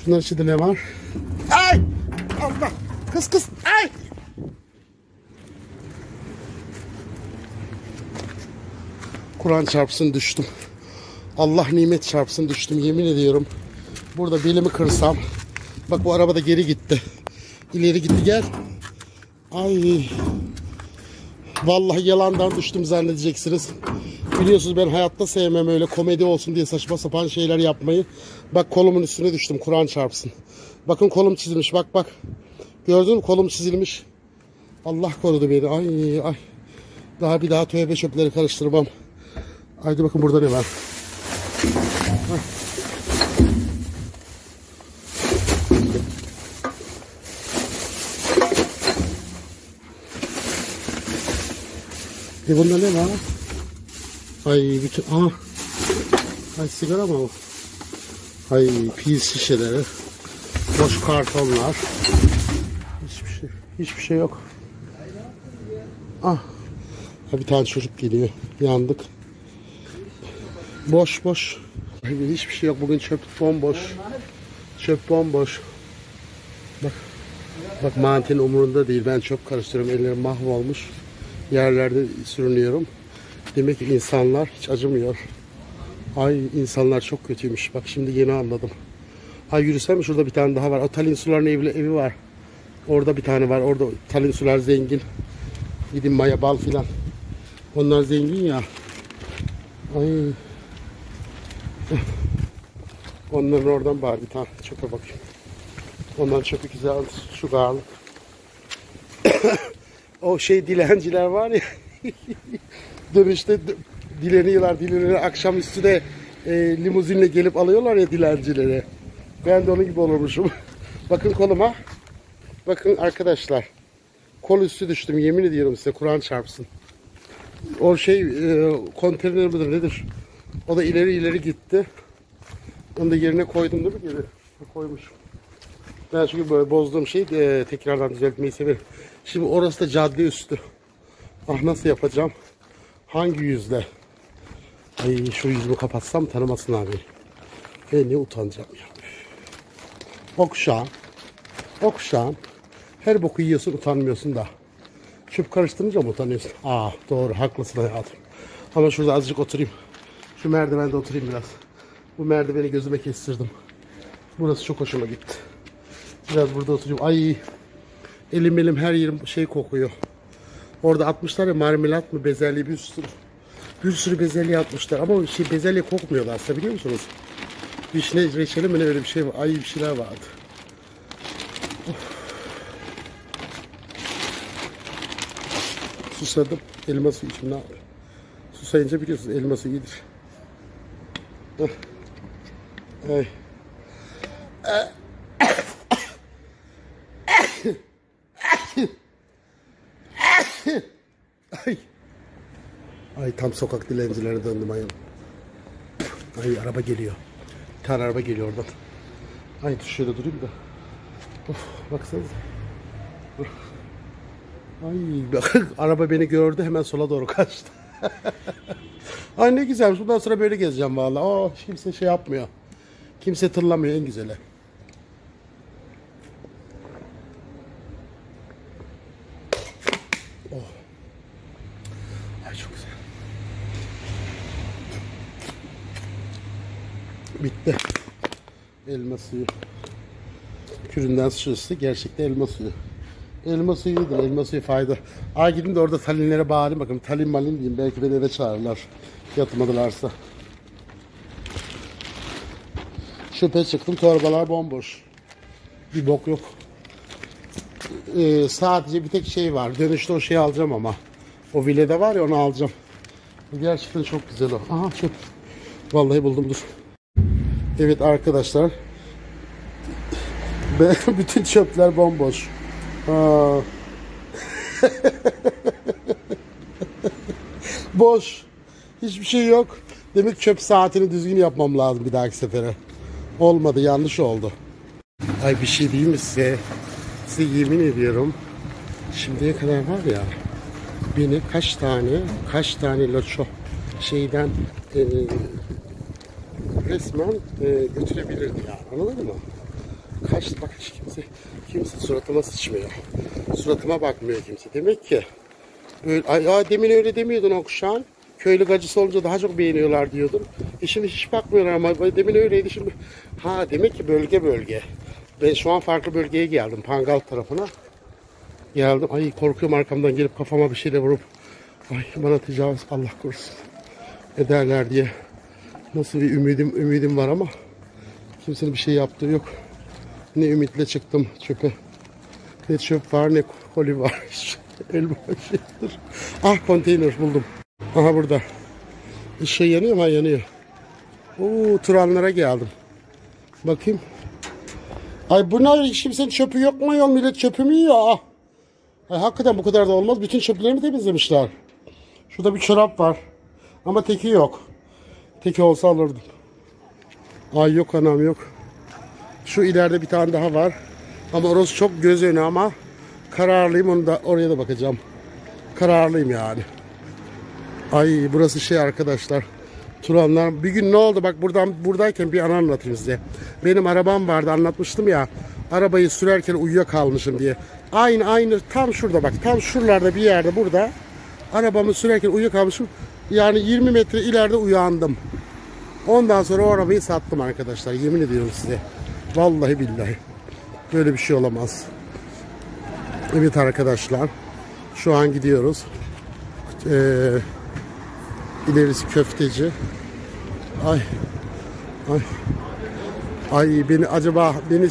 Şunların içinde ne var? Ay! Allah! Kız kız! Ay! Kur'an çarpsın düştüm. Allah nimet çarpsın düştüm yemin ediyorum. Burada belimi kırsam. Bak bu araba da geri gitti. İleri gitti gel. Ay. Vallahi yalandan düştüm zannedeceksiniz. Biliyorsunuz ben hayatta sevmem öyle komedi olsun diye saçma sapan şeyler yapmayı. Bak kolumun üstüne düştüm Kur'an çarpsın. Bakın kolum çizilmiş bak bak. Gördün mü kolum çizilmiş. Allah korudu beni. Ay ay. Daha bir daha tövbe çöpleri karıştırmam. Haydi bakın burada ne var. E bunda ne var? Ay bütün aha. Ay sigara mı o? Ay pil şişeleri. Boş kartonlar. Hiçbir şey, hiçbir şey yok. Ah. Bir tane çocuk geliyor. Yandık. Boş boş. Hiçbir şey yok. Bugün çöp bomboş. Çöp bomboş. Bak. Bak mantinin umurunda değil. Ben çöp karıştırıyorum. Ellerim mahvolmuş. Yerlerde sürünüyorum. Demek ki insanlar hiç acımıyor. Ay insanlar çok kötüymüş. Bak şimdi yeni anladım. Ay yürüsem şurada bir tane daha var. O Talin Sular'ın evi, evi var. Orada bir tane var. Orada Talin Sular zengin. Gidin maya bal filan. Onlar zengin ya. Ay. Onların oradan bari bir tane çöpe bakayım. Ondan çöpü güzel şu garlık. O şey dilenciler var ya. Dönüşte dileniyorlar dileniyorlar. Akşamüstü de e, limuzinle gelip alıyorlar ya dilencileri. Ben de onun gibi olurmuşum. Bakın koluma. Bakın arkadaşlar. Kol üstü düştüm yemin ediyorum size Kur'an çarpsın. O şey e, konteyner midir nedir? O da ileri ileri gitti. Onu da yerine koydum değil mi? Geri koymuşum. Ben çünkü böyle bozduğum şeyi e, tekrardan düzeltmeyi severim. Şimdi orası da cadde üstü. Ah nasıl yapacağım? Hangi yüzle? Ay şu yüzümü kapatsam tanımasın abi. Ben ne utanacağım ya. Okşağım. Okşağım. Her boku yiyorsun utanmıyorsun da. Çöp karıştırınca mı utanıyorsun? Aa doğru haklısın hayatım. Ama şurada azıcık oturayım. Şu merdivende oturayım biraz. Bu merdiveni gözüme kestirdim. Burası çok hoşuma gitti. Biraz burada oturayım. Ay elim elim her yerim şey kokuyor. Orada atmışlar ya marmelat mı bezelye bir sürü. Bir sürü bezelye atmışlar ama şey bezelye kokmuyorlar aslında biliyor musunuz? Vişne reçeli mi ne öyle bir şey var. Ay bir şeyler vardı. Susadım. Elma suyu içim ne yapayım? Susayınca biliyorsunuz elma suyu iyidir. Heh. Ay. Ay. Ay tam sokak dilencilerine döndüm ayağım. Ay araba geliyor. Bir tane araba geliyor oradan. Ay şöyle durayım da. Of baksanıza. Ay bak araba beni gördü hemen sola doğru kaçtı. Ay ne güzelmiş. Bundan sonra böyle gezeceğim vallahi. Oh kimse şey yapmıyor. Kimse tırlamıyor en güzeli. Oh. Ay çok güzel. Bitti. Elma suyu. Küründen sıçrası gerçekten elma suyu. Elma suyu iyidir. Elma suyu fayda. Ay gidin de orada talinlere bağırayım bakın. Talin malin diyeyim. Belki beni eve çağırırlar. Yatmadılarsa. Şüphe çıktım. Torbalar bomboş. Bir bok yok. Ee, sadece bir tek şey var. Dönüşte o şeyi alacağım ama. O vilede var ya onu alacağım. Gerçekten çok güzel o. Aha çöp. Vallahi buldum dur. Evet arkadaşlar. Bütün çöpler bomboş. Boş. Hiçbir şey yok. Demek çöp saatini düzgün yapmam lazım bir dahaki sefere. Olmadı yanlış oldu. Ay bir şey diyeyim mi size? Size yemin ediyorum. Şimdiye kadar var ya beni kaç tane kaç tane loço şeyden e, resmen e, götürebilirdi ya. Anladın mı? Kaç bak hiç kimse kimse suratıma sıçmıyor. Suratıma bakmıyor kimse. Demek ki böyle, ay, ay, demin öyle demiyordun Okşan. Köylü gacısı olunca daha çok beğeniyorlar diyordun. E şimdi hiç bakmıyorlar ama demin öyleydi şimdi. Ha demek ki bölge bölge. Ben şu an farklı bölgeye geldim. Pangal tarafına. Geldim. Ay korkuyorum arkamdan gelip kafama bir şeyle vurup ay bana tecavüz Allah korusun ederler diye. Nasıl bir ümidim ümidim var ama kimsenin bir şey yaptığı yok. Ne ümitle çıktım çöpe. Ne çöp var ne koli var. Elma şeydir. Ah konteyner buldum. Aha burada. Şey yanıyor mu? Yanıyor. Oo Turanlara geldim. Bakayım. Ay bu ne? Hiç kimsenin çöpü yok mu ya? Millet çöpü mü yiyor? Ah. Ay, hakikaten bu kadar da olmaz. Bütün çöplerini temizlemişler. Şurada bir çorap var. Ama teki yok. Teki olsa alırdım. Ay yok anam yok. Şu ileride bir tane daha var. Ama orası çok göz önü ama kararlıyım onu da oraya da bakacağım. Kararlıyım yani. Ay burası şey arkadaşlar. Turanlar bir gün ne oldu bak buradan buradayken bir anı anlatayım size. Benim arabam vardı anlatmıştım ya. Arabayı sürerken uyuyakalmışım diye. Aynı aynı tam şurada bak tam şuralarda bir yerde burada. Arabamı sürerken uyuyakalmışım. Yani 20 metre ileride uyandım. Ondan sonra o arabayı sattım arkadaşlar. Yemin ediyorum size. Vallahi billahi. Böyle bir şey olamaz. Evet arkadaşlar. Şu an gidiyoruz. Ee, ilerisi köfteci. Ay. Ay. Ay beni acaba beni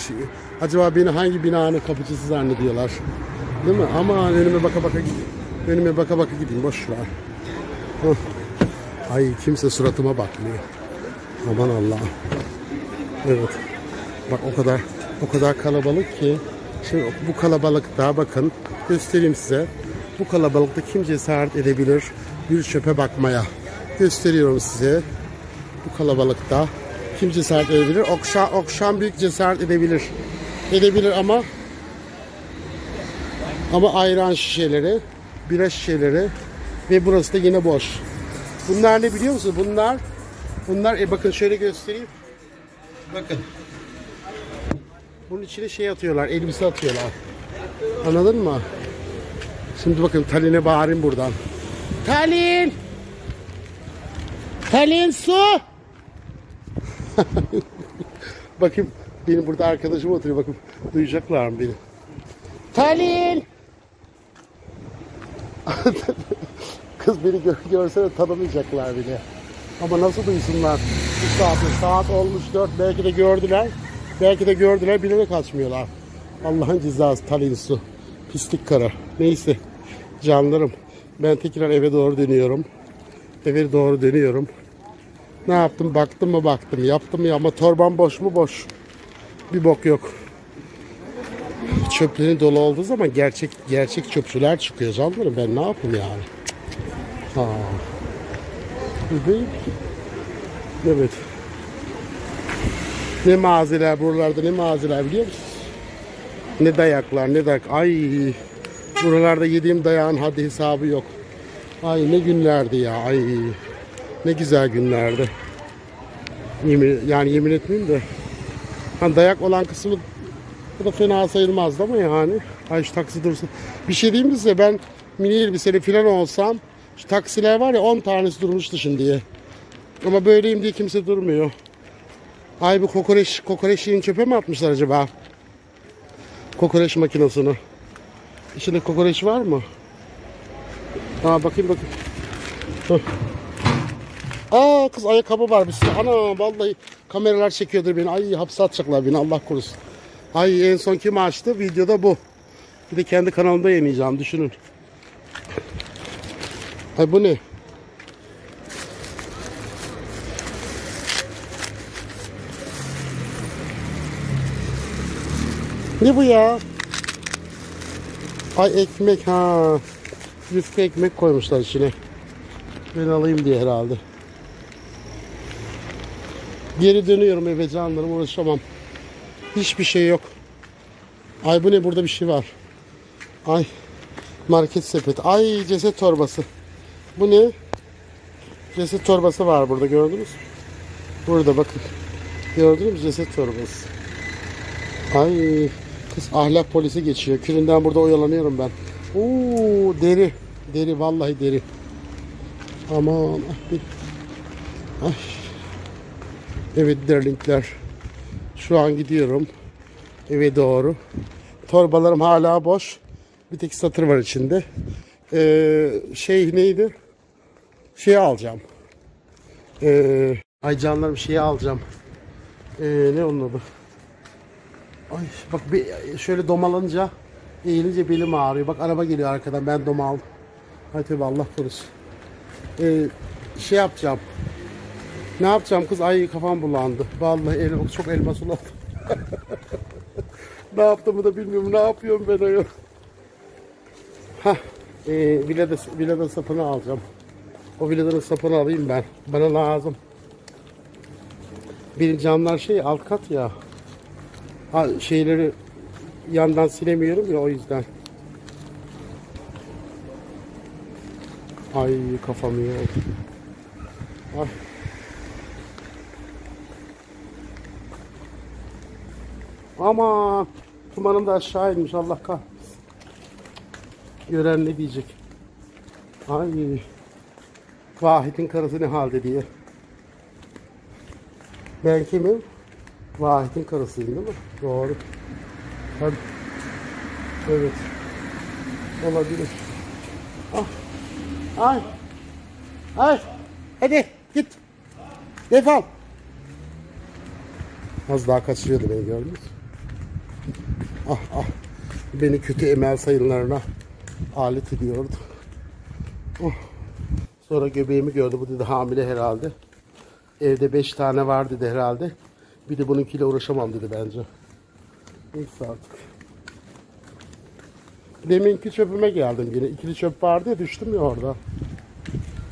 acaba beni hangi binanın kapıcısı zannediyorlar? Değil mi? Ama önüme baka baka gideyim. Önüme baka baka gideyim boş ver. Hah. Ay kimse suratıma bakmıyor. Aman Allah'ım. Evet. Bak o kadar O kadar kalabalık ki. Şimdi bu kalabalıkta bakın göstereyim size. Bu kalabalıkta kim cesaret edebilir bir çöpe bakmaya? Gösteriyorum size. Bu kalabalıkta kim cesaret edebilir? Okşan, Okşan büyük cesaret edebilir. Edebilir ama ama ayran şişeleri, bira şişeleri ve burası da yine boş. Bunlar ne biliyor musun? Bunlar bunlar e bakın şöyle göstereyim. Bakın. Bunun içine şey atıyorlar, elbise atıyorlar. Anladın mı? Şimdi bakın Talin'e bağırayım buradan. Talin! Talin su! bakayım benim burada arkadaşım oturuyor. Bakın duyacaklar mı beni? Talin! Kız beni gör, görse de tanımayacaklar bile. Ama nasıl duysunlar? Bu saatte saat olmuş dört belki de gördüler. Belki de gördüler bilerek açmıyorlar. Allah'ın cezası Talin su. Pislik kara. Neyse canlarım. Ben tekrar eve doğru dönüyorum. Eve doğru dönüyorum. Ne yaptım? Baktım mı baktım. Yaptım ya ama torban boş mu boş. Bir bok yok. Çöplerin dolu olduğu zaman gerçek gerçek çöpçüler çıkıyor canlarım. Ben ne yapayım yani? Ha. Değil. Evet. Ne mazeler buralarda ne mazeler biliyor musun? Ne dayaklar ne dayak. Ay buralarda yediğim dayağın haddi hesabı yok. Ay ne günlerdi ya. Ay ne güzel günlerdi. Yemin, yani yemin etmeyeyim de. Hani dayak olan kısmı bu da fena sayılmazdı ama yani. Ay şu taksi dursun. Bir şey diyeyim mi size ben mini elbiseli falan olsam şu taksiler var ya 10 tanesi durmuştu şimdiye. Ama böyleyim diye kimse durmuyor. Ay bu kokoreç, kokoreç yiyin çöpe mi atmışlar acaba? Kokoreç makinesini. İçinde kokoreç var mı? Aa bakayım bakayım. Hah. Aa kız ayakkabı var bir sürü. Ana vallahi kameralar çekiyordur beni. Ay hapse atacaklar beni Allah korusun. Ay en son kim açtı? Videoda bu. Bir de kendi kanalımda yayınlayacağım düşünün. Ay bu ne? Ne bu ya? Ay ekmek ha. Yufka ekmek koymuşlar içine. Ben alayım diye herhalde. Geri dönüyorum eve canlarım uğraşamam. Hiçbir şey yok. Ay bu ne burada bir şey var. Ay market sepeti. Ay ceset torbası. Bu ne? Ceset torbası var burada gördünüz mü? Burada bakın. Gördünüz mü ceset torbası. Ay kız ahlak polisi geçiyor. Külünden burada oyalanıyorum ben. Oo deri. Deri vallahi deri. Aman ah bir... Ay. Evet derlinkler. Şu an gidiyorum eve doğru. Torbalarım hala boş. Bir tek satır var içinde. Ee, şey neydi? Şey alacağım. Ee, ay canlarım şeyi alacağım. Ee, ne onun adı? Ay bak bir şöyle domalanınca eğilince belim ağrıyor. Bak araba geliyor arkadan ben domaldım. Tövbe Allah korusun. Ee, şey yapacağım. Ne yapacağım kız? Ay kafam bulandı. Vallahi elim çok elma suladı. ne yaptığımı da bilmiyorum. Ne yapıyorum ben ayol? Hah. E, vilada, vilada sapını alacağım. O villadanın sapını alayım ben. Bana lazım. Benim camlar şey alt kat ya. Ha, şeyleri yandan silemiyorum ya o yüzden. Ay kafam oldu. Ay. Ama tumanım da aşağı inmiş Allah kahretsin. Gören ne diyecek? Ay. Vahit'in karısı ne halde diye. Ben kimim? Vahit'in karısıyım değil mi? Doğru. Hadi. Evet. Olabilir. Ah. Ay. Ay. Hadi git. Defol. Az daha kaçırıyordu beni gördünüz? Ah ah. Beni kötü emel sayılarına alet ediyordu. Oh. Sonra göbeğimi gördü. Bu dedi hamile herhalde. Evde beş tane var dedi herhalde. Bir de bununkiyle uğraşamam dedi bence. Neyse artık. Deminki çöpüme geldim yine. İkili çöp vardı ya düştüm ya orada.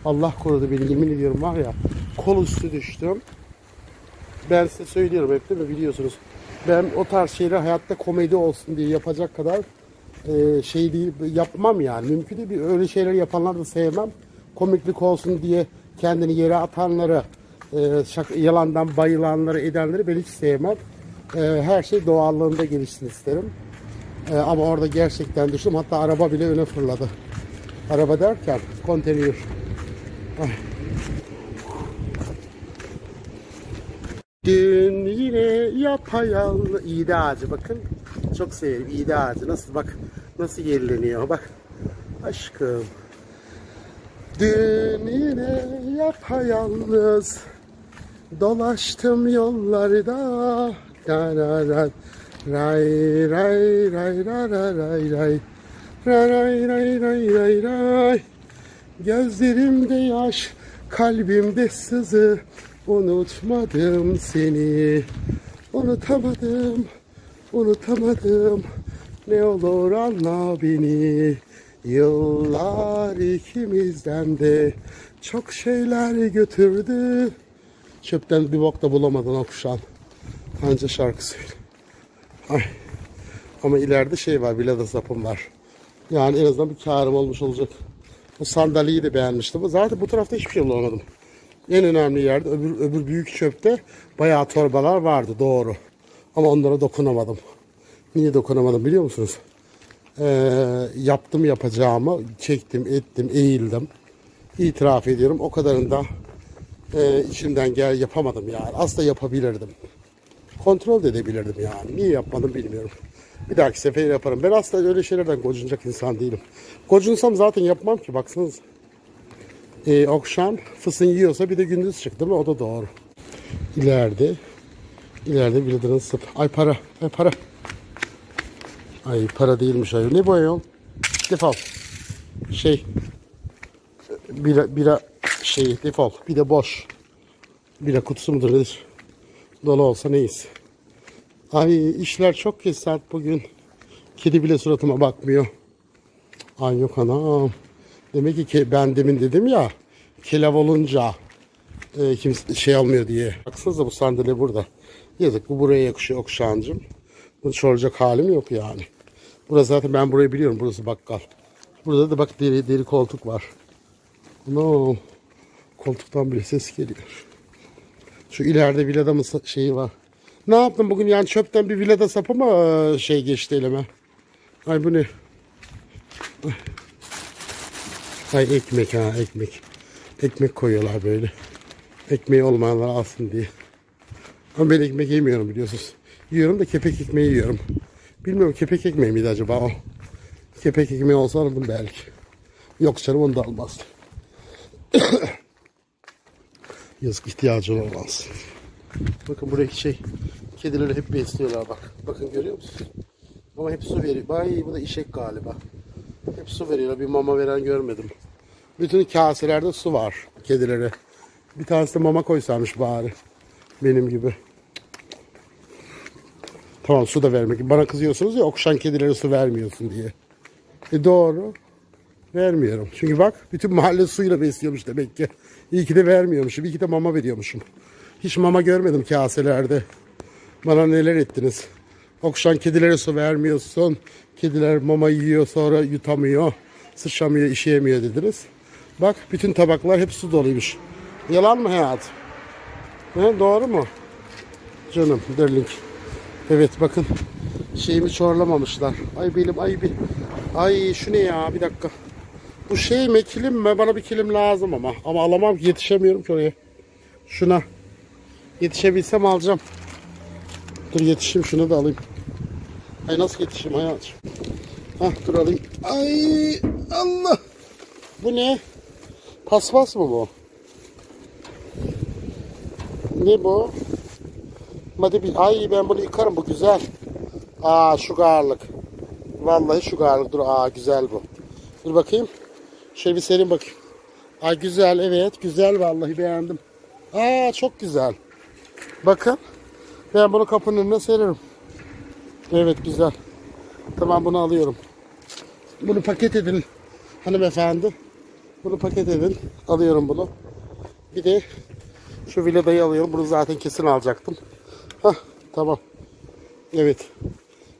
Allah korudu beni yemin ediyorum var ya. Kol üstü düştüm. Ben size söylüyorum hep değil mi biliyorsunuz. Ben o tarz şeyler hayatta komedi olsun diye yapacak kadar e, şey değil yapmam yani. Mümkün değil. Öyle şeyler yapanları da sevmem. Komiklik olsun diye kendini yere atanları, e, şaka, yalandan bayılanları, edenleri ben hiç sevmem. E, her şey doğallığında gelişsin isterim. E, ama orada gerçekten düştüm. Hatta araba bile öne fırladı. Araba derken konteyner. Dün yine yapayalnız iğde ağacı bakın. Çok severim iğde ağacı. Nasıl bak nasıl yerleniyor bak. Aşkım. Dün yine yapayalnız dolaştım yollarda. Da, da, da. Ray ray ray ray ray ray ray. Ray ray ray ray ray. Gözlerimde yaş, kalbimde sızı. Unutmadım seni. Unutamadım, unutamadım. Ne olur anla beni. Yıllar ikimizden de çok şeyler götürdü. Çöpten bir bok da bulamadın okşan. Anca şarkı söyle. Ay. Ama ileride şey var, bilada sapım var. Yani en azından bir karım olmuş olacak. Bu sandalyeyi de beğenmiştim. Zaten bu tarafta hiçbir şey bulamadım. En önemli yerde öbür, öbür büyük çöpte bayağı torbalar vardı doğru. Ama onlara dokunamadım. Niye dokunamadım biliyor musunuz? Ee, yaptım yapacağımı, çektim, ettim, eğildim. İtiraf ediyorum. O kadarını da e, içimden gel yapamadım yani. Aslında yapabilirdim. Kontrol de edebilirdim yani. Niye yapmadım bilmiyorum. Bir dahaki sefer yaparım. Ben aslında öyle şeylerden gocunacak insan değilim. Gocunsam zaten yapmam ki baksanız. Ee, akşam fısın yiyorsa bir de gündüz çık değil mi? O da doğru. İleride ileride bildirin sıp. Ay para. Ay para. Ay para değilmiş ayol. Ne bu ayol? Defol. Şey. Bira, bira şey defol. Bir de boş. Bira kutusu mudur nedir? Dolu olsa neyiz? Ay işler çok kesat bugün. Kedi bile suratıma bakmıyor. Ay yok anam. Demek ki ben demin dedim ya kelav olunca e, kimse şey almıyor diye. Baksanıza bu sandalye burada. Yazık bu buraya yakışıyor okşancım. Bunu soracak halim yok yani. Burası zaten ben burayı biliyorum. Burası bakkal. Burada da bak deri deri koltuk var. No. Koltuktan bile ses geliyor. Şu ileride villada mı sa- şeyi var. Ne yaptın bugün yani çöpten bir villada sapı mı e, şey geçti elime? Ay bu ne? Ay ekmek ha ekmek. Ekmek koyuyorlar böyle. Ekmeği olmayanlar alsın diye. Ama ben ekmek yemiyorum biliyorsunuz. Yiyorum da kepek ekmeği yiyorum. Bilmiyorum kepek ekmeği miydi acaba o? Kepek ekmeği olsa alırdım belki. Yok canım onu da almazdım. Yazık ihtiyacı olmaz. Bakın buradaki şey kedileri hep besliyorlar bak. Bakın görüyor musunuz? Ama hep su veriyor. Ay bu da işek galiba. Hep su veriyorlar. Bir mama veren görmedim. Bütün kaselerde su var kedilere. Bir tanesi de mama koysaymış bari. Benim gibi. Tamam su da vermek. Bana kızıyorsunuz ya okşan kedilere su vermiyorsun diye. E doğru. Vermiyorum. Çünkü bak bütün mahalle suyla besliyormuş demek ki. İyi ki de vermiyormuşum. İyi ki de mama veriyormuşum. Hiç mama görmedim kaselerde. Bana neler ettiniz. Okşan kedilere su vermiyorsun. Kediler mama yiyor sonra yutamıyor. Sıçramıyor, işeyemiyor dediniz. Bak bütün tabaklar hep su doluymuş. Yalan mı hayat? He, doğru mu? Canım Derling. Evet bakın şeyimi çorlamamışlar. Ay benim ay bir. Ay şu ne ya bir dakika. Bu şey mi kilim mi? Bana bir kilim lazım ama. Ama alamam yetişemiyorum ki oraya. Şuna. Yetişebilsem alacağım. Dur yetişeyim şunu da alayım. Ay nasıl yetişeyim hayatım? Hah dur alayım. Ay Allah. Bu ne? Paspas mı bu? Ne bu? Hadi bir ay ben bunu yıkarım bu güzel. Aa şu garlık. Vallahi şu garlık dur aa güzel bu. Dur bakayım. Şöyle bir serin bakayım. Ay güzel evet güzel vallahi beğendim. Aa çok güzel. Bakın. Ben bunu kapının önüne seririm. Evet güzel. Tamam bunu alıyorum. Bunu paket edin hanımefendi. Bunu paket edin. Alıyorum bunu. Bir de şu villadayı alıyorum. Bunu zaten kesin alacaktım. Hah tamam. Evet.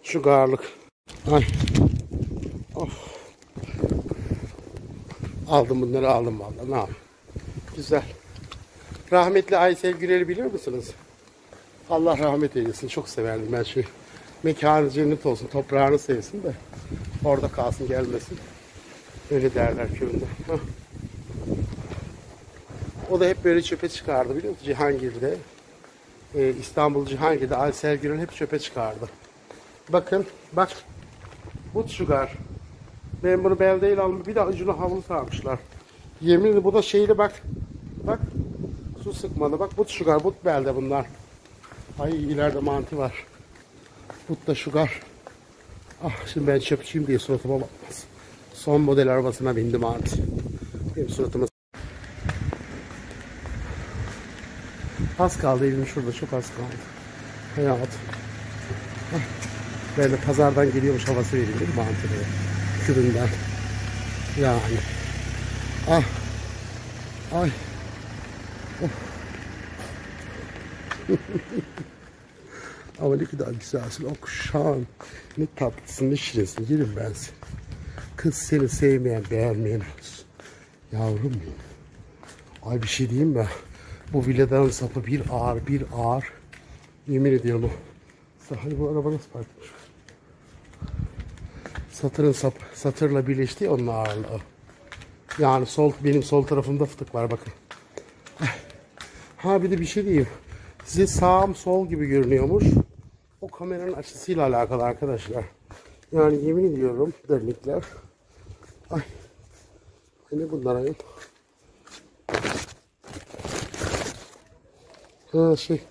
Şu garlık. Ay. Of. Aldım bunları aldım vallahi. Ne? Güzel. Rahmetli Aysel Gürel'i biliyor musunuz? Allah rahmet eylesin. Çok severdim ben şu mekanı cennet olsun. Toprağını sevsin de orada kalsın gelmesin. Öyle derler köyünde. Hah. O da hep böyle çöpe çıkardı biliyor musun? Cihangir'de. Ee, İstanbul Cihangir'de Aysel Gürel hep çöpe çıkardı. Bakın bak. Wood sugar. Ben bunu beldeyle aldım. Bir de ucuna havlu sarmışlar. Yemin ederim bu da şeyli bak. Bak. Su sıkmadı. Bak but sugar, but belde bunlar. Ay ileride mantı var. But da sugar. Ah şimdi ben çöpçüyüm diye suratıma bakmaz. Son model arabasına bindim mantı. Benim suratıma Az kaldı elim şurada çok az kaldı. Hayat. Ah, Ben de pazardan geliyormuş havası vereyim değil mi mantıya? Küründen. Yani. Ah. Ay. Ama ne kadar güzelsin okşan. Ne tatlısın ne şirinsin yerim ben seni. Kız seni sevmeyen beğenmeyen olsun. Yavrum benim. Ay bir şey diyeyim mi? Bu villadanın sapı bir ağır bir ağır. Yemin ediyorum o. Hani bu araba nasıl park? Satırın sap, satırla birleşti onun ağırlığı. Yani sol benim sol tarafımda fıtık var bakın. Ha bir de bir şey diyeyim. Size sağım sol gibi görünüyormuş. O kameranın açısıyla alakalı arkadaşlar. Yani yemin ediyorum derinlikler. Ay. Ay Ne bunlar ayol? Ha şey.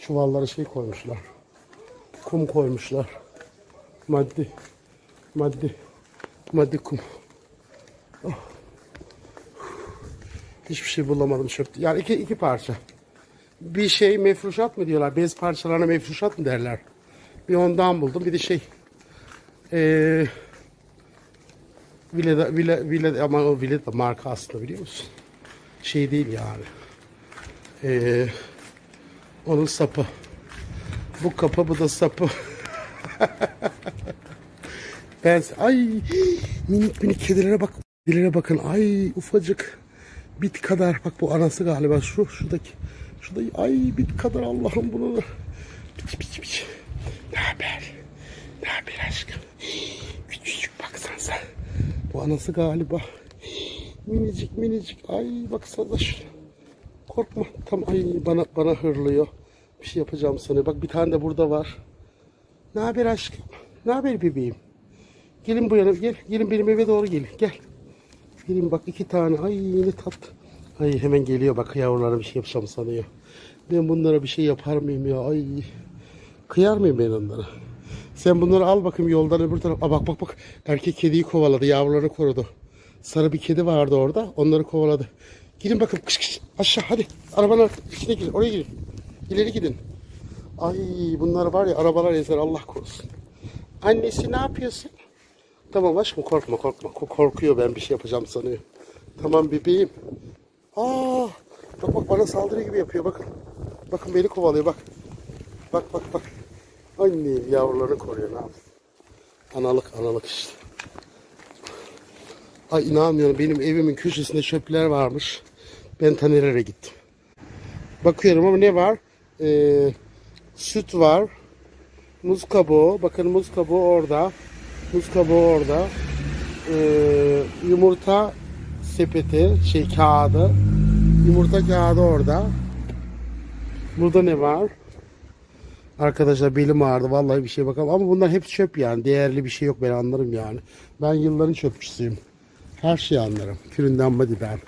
Çuvallara şey koymuşlar. Kum koymuşlar. Maddi. Maddi. Maddi kum. Oh. Hiçbir şey bulamadım çöpte. Yani iki, iki parça. Bir şey mefruşat mı diyorlar? Bez parçalarına mefruşat mı derler? Bir ondan buldum. Bir de şey eee Villada, Villa, Villa, ama o Villa da marka aslında biliyor musun? Şey değil yani. Eee onun sapı. Bu kapı bu da sapı. ben ay minik minik kedilere bak. Kedilere bakın. Ay ufacık bit kadar. Bak bu anası galiba şu şuradaki. Şurada ay bit kadar Allah'ım bunu. Biç biç biç. Ne haber? Ne haber aşkım? Küçücük baksan sen. Bu anası galiba. Minicik minicik. Ay baksana şuna. Korkma. Tam ay bana bana hırlıyor. Bir şey yapacağım sana. Bak bir tane de burada var. Ne haber aşkım? Ne haber bebeğim? Gelin bu yana gel. Gelin benim eve doğru gelin. Gel. Gelin bak iki tane. Ay ne tatlı. Ay hemen geliyor bak yavrulara bir şey yapacağım sanıyor. Ben bunlara bir şey yapar mıyım ya? Ay. Kıyar mıyım ben onlara? Sen bunları al bakayım yoldan öbür tarafa. Aa, bak bak bak. Erkek kediyi kovaladı. Yavruları korudu. Sarı bir kedi vardı orada. Onları kovaladı. Gidin bakın. Kış kış. Aşağı hadi. Arabanın içine girin. Oraya girin. İleri gidin. Ay bunlar var ya arabalar ezer Allah korusun. Annesi ne yapıyorsun? Tamam aşkım korkma korkma. Ko- Korkuyor ben bir şey yapacağım sanıyor. Tamam bebeğim. Aa, bak bak bana saldırı gibi yapıyor bakın. Bakın beni kovalıyor bak. Bak bak bak. Annem yavrularını koruyor ne yapsın. Analık analık işte. Ay inanmıyorum benim evimin köşesinde çöpler varmış. Ben Taner'e gittim. Bakıyorum ama ne var? Ee, süt var. Muz kabuğu. Bakın muz kabuğu orada. Muz kabuğu orada. Ee, yumurta sepeti, şey kağıdı. Yumurta kağıdı orada. Burada ne var? Arkadaşlar belim ağrıdı. Vallahi bir şey bakalım. Ama bunlar hep çöp yani. Değerli bir şey yok ben anlarım yani. Ben yılların çöpçüsüyüm. Her şeyi anlarım. Küründen badiden.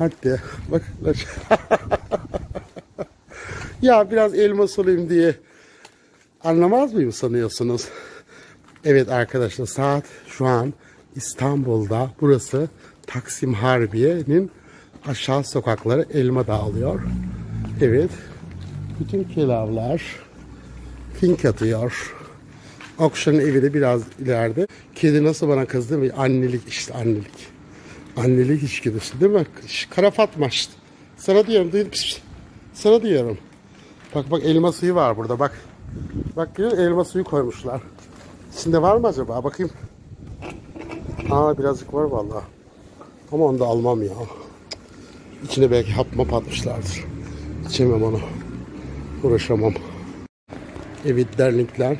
Hadi bak. ya biraz elmas olayım diye anlamaz mıyım sanıyorsunuz? Evet arkadaşlar saat şu an İstanbul'da burası Taksim Harbiye'nin aşağı sokakları elma dağılıyor. Evet. Bütün kelavlar Pink atıyor. Okşan'ın evi de biraz ileride. Kedi nasıl bana kızdı mı? Annelik işte annelik. Annelik içgüdüsü değil mi? Kara Fatma işte. Sana diyorum. pişt. Sana diyorum. Bak bak elma suyu var burada bak. Bak görüyor elma suyu koymuşlar. İçinde var mı acaba? Bakayım. Aa birazcık var vallahi. Ama onu da almam ya. İçine belki hap map atmışlardır. İçemem onu. Uğraşamam. Evet dernekler.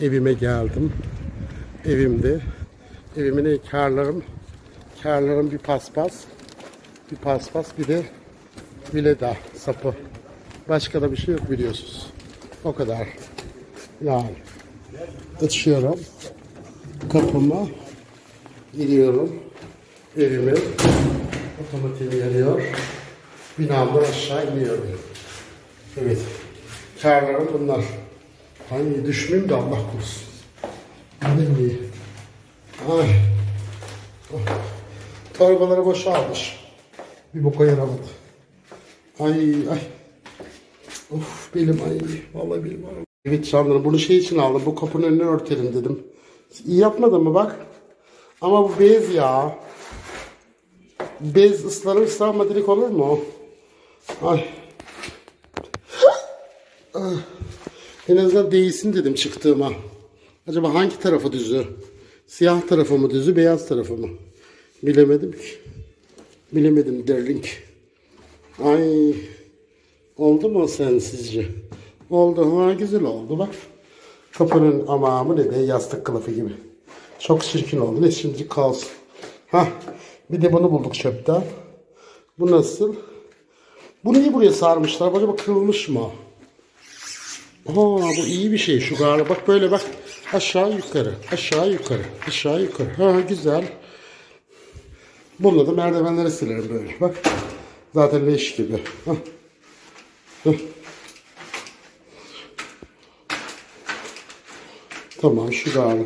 Evime geldim. Evimde. Evimin ne karlarım. Karlarım bir paspas. Bir paspas bir de vileda sapı. Başka da bir şey yok biliyorsunuz. O kadar. Yani. Açıyorum. Kapımı. Giriyorum. Evime. Otomatik yanıyor. Binamdan aşağı iniyorum. Evet. Karlarım bunlar. Ay düşmeyeyim de Allah korusun. Annem iyi. Ay. Oh. Torbaları boşalmış. Bir boka yaramadı. Ay ay. Of belim ay. Vallahi belim ağrıyor. Evet canlarım bunu şey için aldım. Bu kapının önünü örtelim dedim. İyi yapmadın mı bak. Ama bu bez ya. Bez ıslanır ıslanmadık olur mu? Ay. Ah. En azından değilsin dedim çıktığıma. Acaba hangi tarafı düzü? Siyah tarafı mı düzü, beyaz tarafı mı? Bilemedim ki. Bilemedim derling. Ay. Oldu mu sen sizce? Oldu. Ha güzel oldu bak. Kapının amamı ne de yastık kılıfı gibi. Çok çirkin oldu. Ne şimdi kalsın. Ha. Bir de bunu bulduk çöpten. Bu nasıl? Bu niye buraya sarmışlar? Acaba kırılmış mı? Aa bu iyi bir şey şu galiba. Bak böyle bak. Aşağı yukarı. Aşağı yukarı. Aşağı yukarı. Ha güzel. Bununla da merdivenleri silerim böyle. Bak. Zaten leş gibi. Hah. Tamam şu da.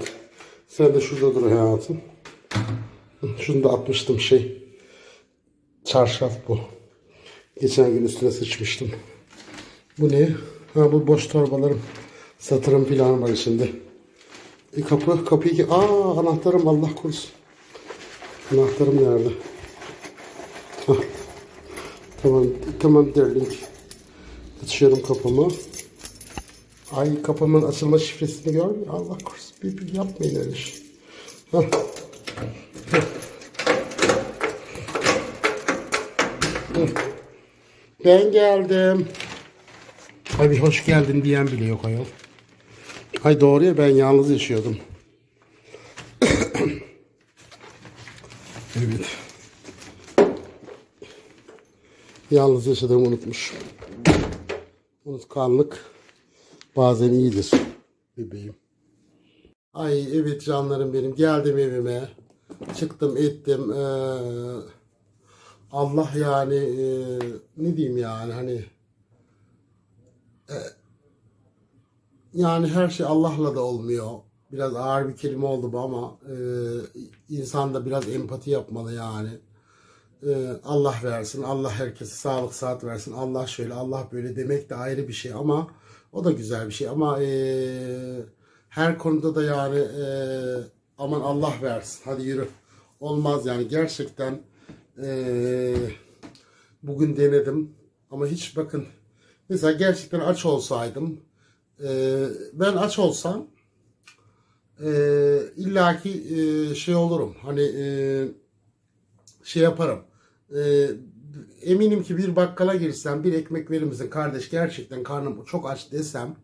Sen de şurada dur hayatım. Şunu da atmıştım şey. Çarşaf bu. Geçen gün üstüne sıçmıştım. Bu ne? Ha bu boş torbalarım. Satırım filan var içinde. E kapı, kapıyı ki... Aa anahtarım Allah korusun. Anahtarım nerede? Tamam, tamam derling. Açıyorum kapımı. Ay kapımın açılma şifresini gör. Allah korusun. Bir, bir yapmayın öyle şey. Ben geldim. Ay bir hoş geldin diyen bile yok ayol. Ay doğru ya ben yalnız yaşıyordum. evet. Yalnız yaşadığımı unutmuşum. Unutkanlık bazen iyidir bebeğim. Ay evet canlarım benim geldim evime. Çıktım ettim. Ee, Allah yani ee, ne diyeyim yani hani yani her şey Allah'la da olmuyor. Biraz ağır bir kelime oldu bu ama e, insan da biraz empati yapmalı yani. E, Allah versin, Allah herkese sağlık saat versin, Allah şöyle, Allah böyle demek de ayrı bir şey ama o da güzel bir şey ama e, her konuda da yani e, aman Allah versin, hadi yürü. Olmaz yani gerçekten e, bugün denedim ama hiç bakın mesela gerçekten aç olsaydım e, ben aç olsam e, illaki e, şey olurum. Hani e, şey yaparım. E, eminim ki bir bakkala girsem bir ekmek verir misin kardeş gerçekten karnım çok aç desem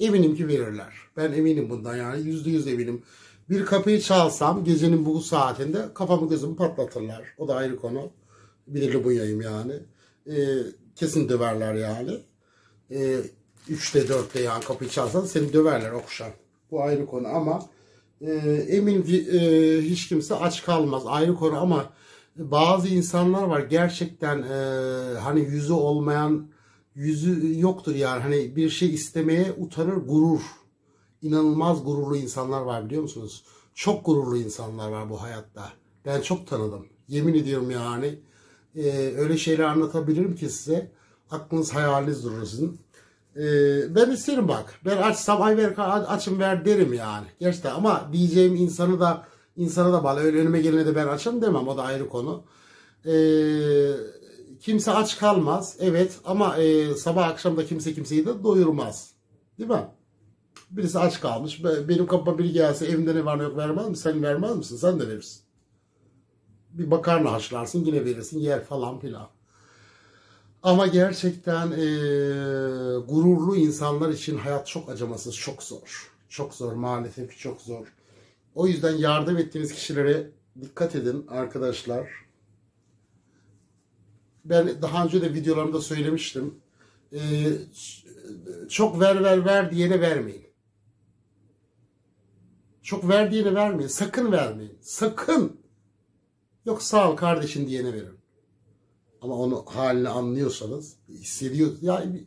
eminim ki verirler. Ben eminim bundan yani. Yüzde yüz eminim. Bir kapıyı çalsam gecenin bu saatinde kafamı gözümü patlatırlar. O da ayrı konu. Bir bu yayım yani. E, kesin döverler yani. E, 3'te 4'te yani kapıyı çalsan seni döverler okşan. Bu ayrı konu ama e, eminim e, hiç kimse aç kalmaz. Ayrı konu ama bazı insanlar var gerçekten e, hani yüzü olmayan yüzü yoktur yani hani bir şey istemeye utanır gurur. İnanılmaz gururlu insanlar var biliyor musunuz? Çok gururlu insanlar var bu hayatta. Ben çok tanıdım. Yemin ediyorum yani. E, öyle şeyler anlatabilirim ki size. Aklınız hayaliniz durur sizin. Ee, ben isterim bak. Ben açsam ay ver açım ver derim yani. Gerçekten ama diyeceğim insanı da insana da bağlı. Öyle önüme gelene de ben açım demem. O da ayrı konu. Ee, kimse aç kalmaz. Evet ama e, sabah akşam da kimse kimseyi de doyurmaz. Değil mi? Birisi aç kalmış. Benim kapıma biri gelse evinde ne var ne yok vermez mi? Sen vermez misin? Sen de verirsin. Bir makarna haşlarsın yine verirsin yer falan filan. Ama gerçekten e, gururlu insanlar için hayat çok acımasız, çok zor. Çok zor maalesef çok zor. O yüzden yardım ettiğiniz kişilere dikkat edin arkadaşlar. Ben daha önce de videolarımda söylemiştim. E, çok ver ver ver diyene vermeyin. Çok ver diyene vermeyin. Sakın vermeyin. Sakın. Yok sağ ol kardeşim diyene verin. Ama onu halini anlıyorsanız hissediyor. Yani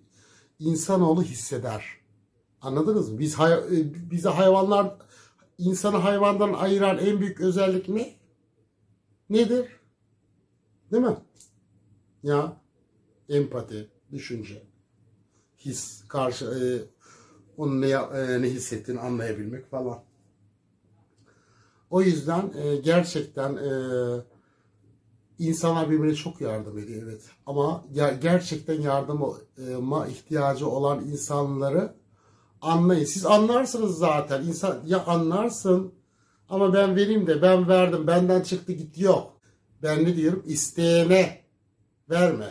insanoğlu hisseder. Anladınız mı? Biz hay bize hayvanlar insanı hayvandan ayıran en büyük özellik ne? Nedir? Değil mi? Ya empati, düşünce, his, karşı e, onun ne, e, ne hissettiğini anlayabilmek falan. O yüzden e, gerçekten e, insanlar birbirine çok yardım ediyor evet. Ama ger- gerçekten yardıma ihtiyacı olan insanları anlayın. Siz anlarsınız zaten. İnsan ya anlarsın ama ben vereyim de ben verdim benden çıktı gitti yok. Ben ne diyorum? İsteyene verme.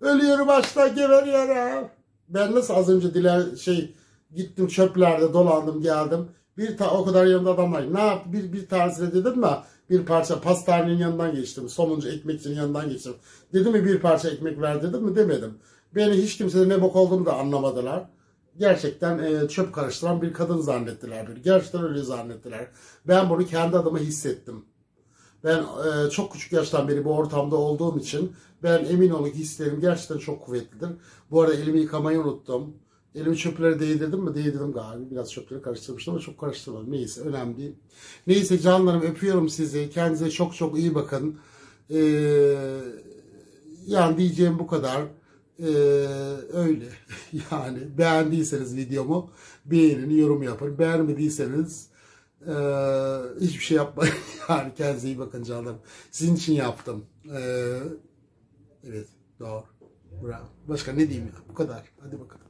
Ölüyorum açta geberiyorum. Ben nasıl az önce dile şey gittim çöplerde dolandım geldim. Bir ta o kadar yanımda adam var. Ne yap? Bir bir tanesine dedim mi? Bir parça pastanenin yanından geçtim. Sonuncu ekmekçinin yanından geçtim. Dedim mi bir parça ekmek ver dedim mi? Demedim. Beni hiç kimse ne bok olduğumu da anlamadılar. Gerçekten e, çöp karıştıran bir kadın zannettiler. Bir. Gerçekten öyle zannettiler. Ben bunu kendi adıma hissettim. Ben e, çok küçük yaştan beri bu ortamda olduğum için ben emin olun hislerim gerçekten çok kuvvetlidir. Bu arada elimi yıkamayı unuttum. Elimi çöplere değdirdim mi? Değdirdim galiba. Biraz çöpleri karıştırmıştım ama çok karıştırmadım. Neyse önemli değil. Neyse canlarım öpüyorum sizi. Kendinize çok çok iyi bakın. Ee, yani diyeceğim bu kadar. Ee, öyle. Yani beğendiyseniz videomu beğenin, yorum yapın. Beğenmediyseniz e, hiçbir şey yapmayın. Yani kendinize iyi bakın canlarım. Sizin için yaptım. Ee, evet doğru. Bravo. Başka ne diyeyim ya? Bu kadar. Hadi bakalım.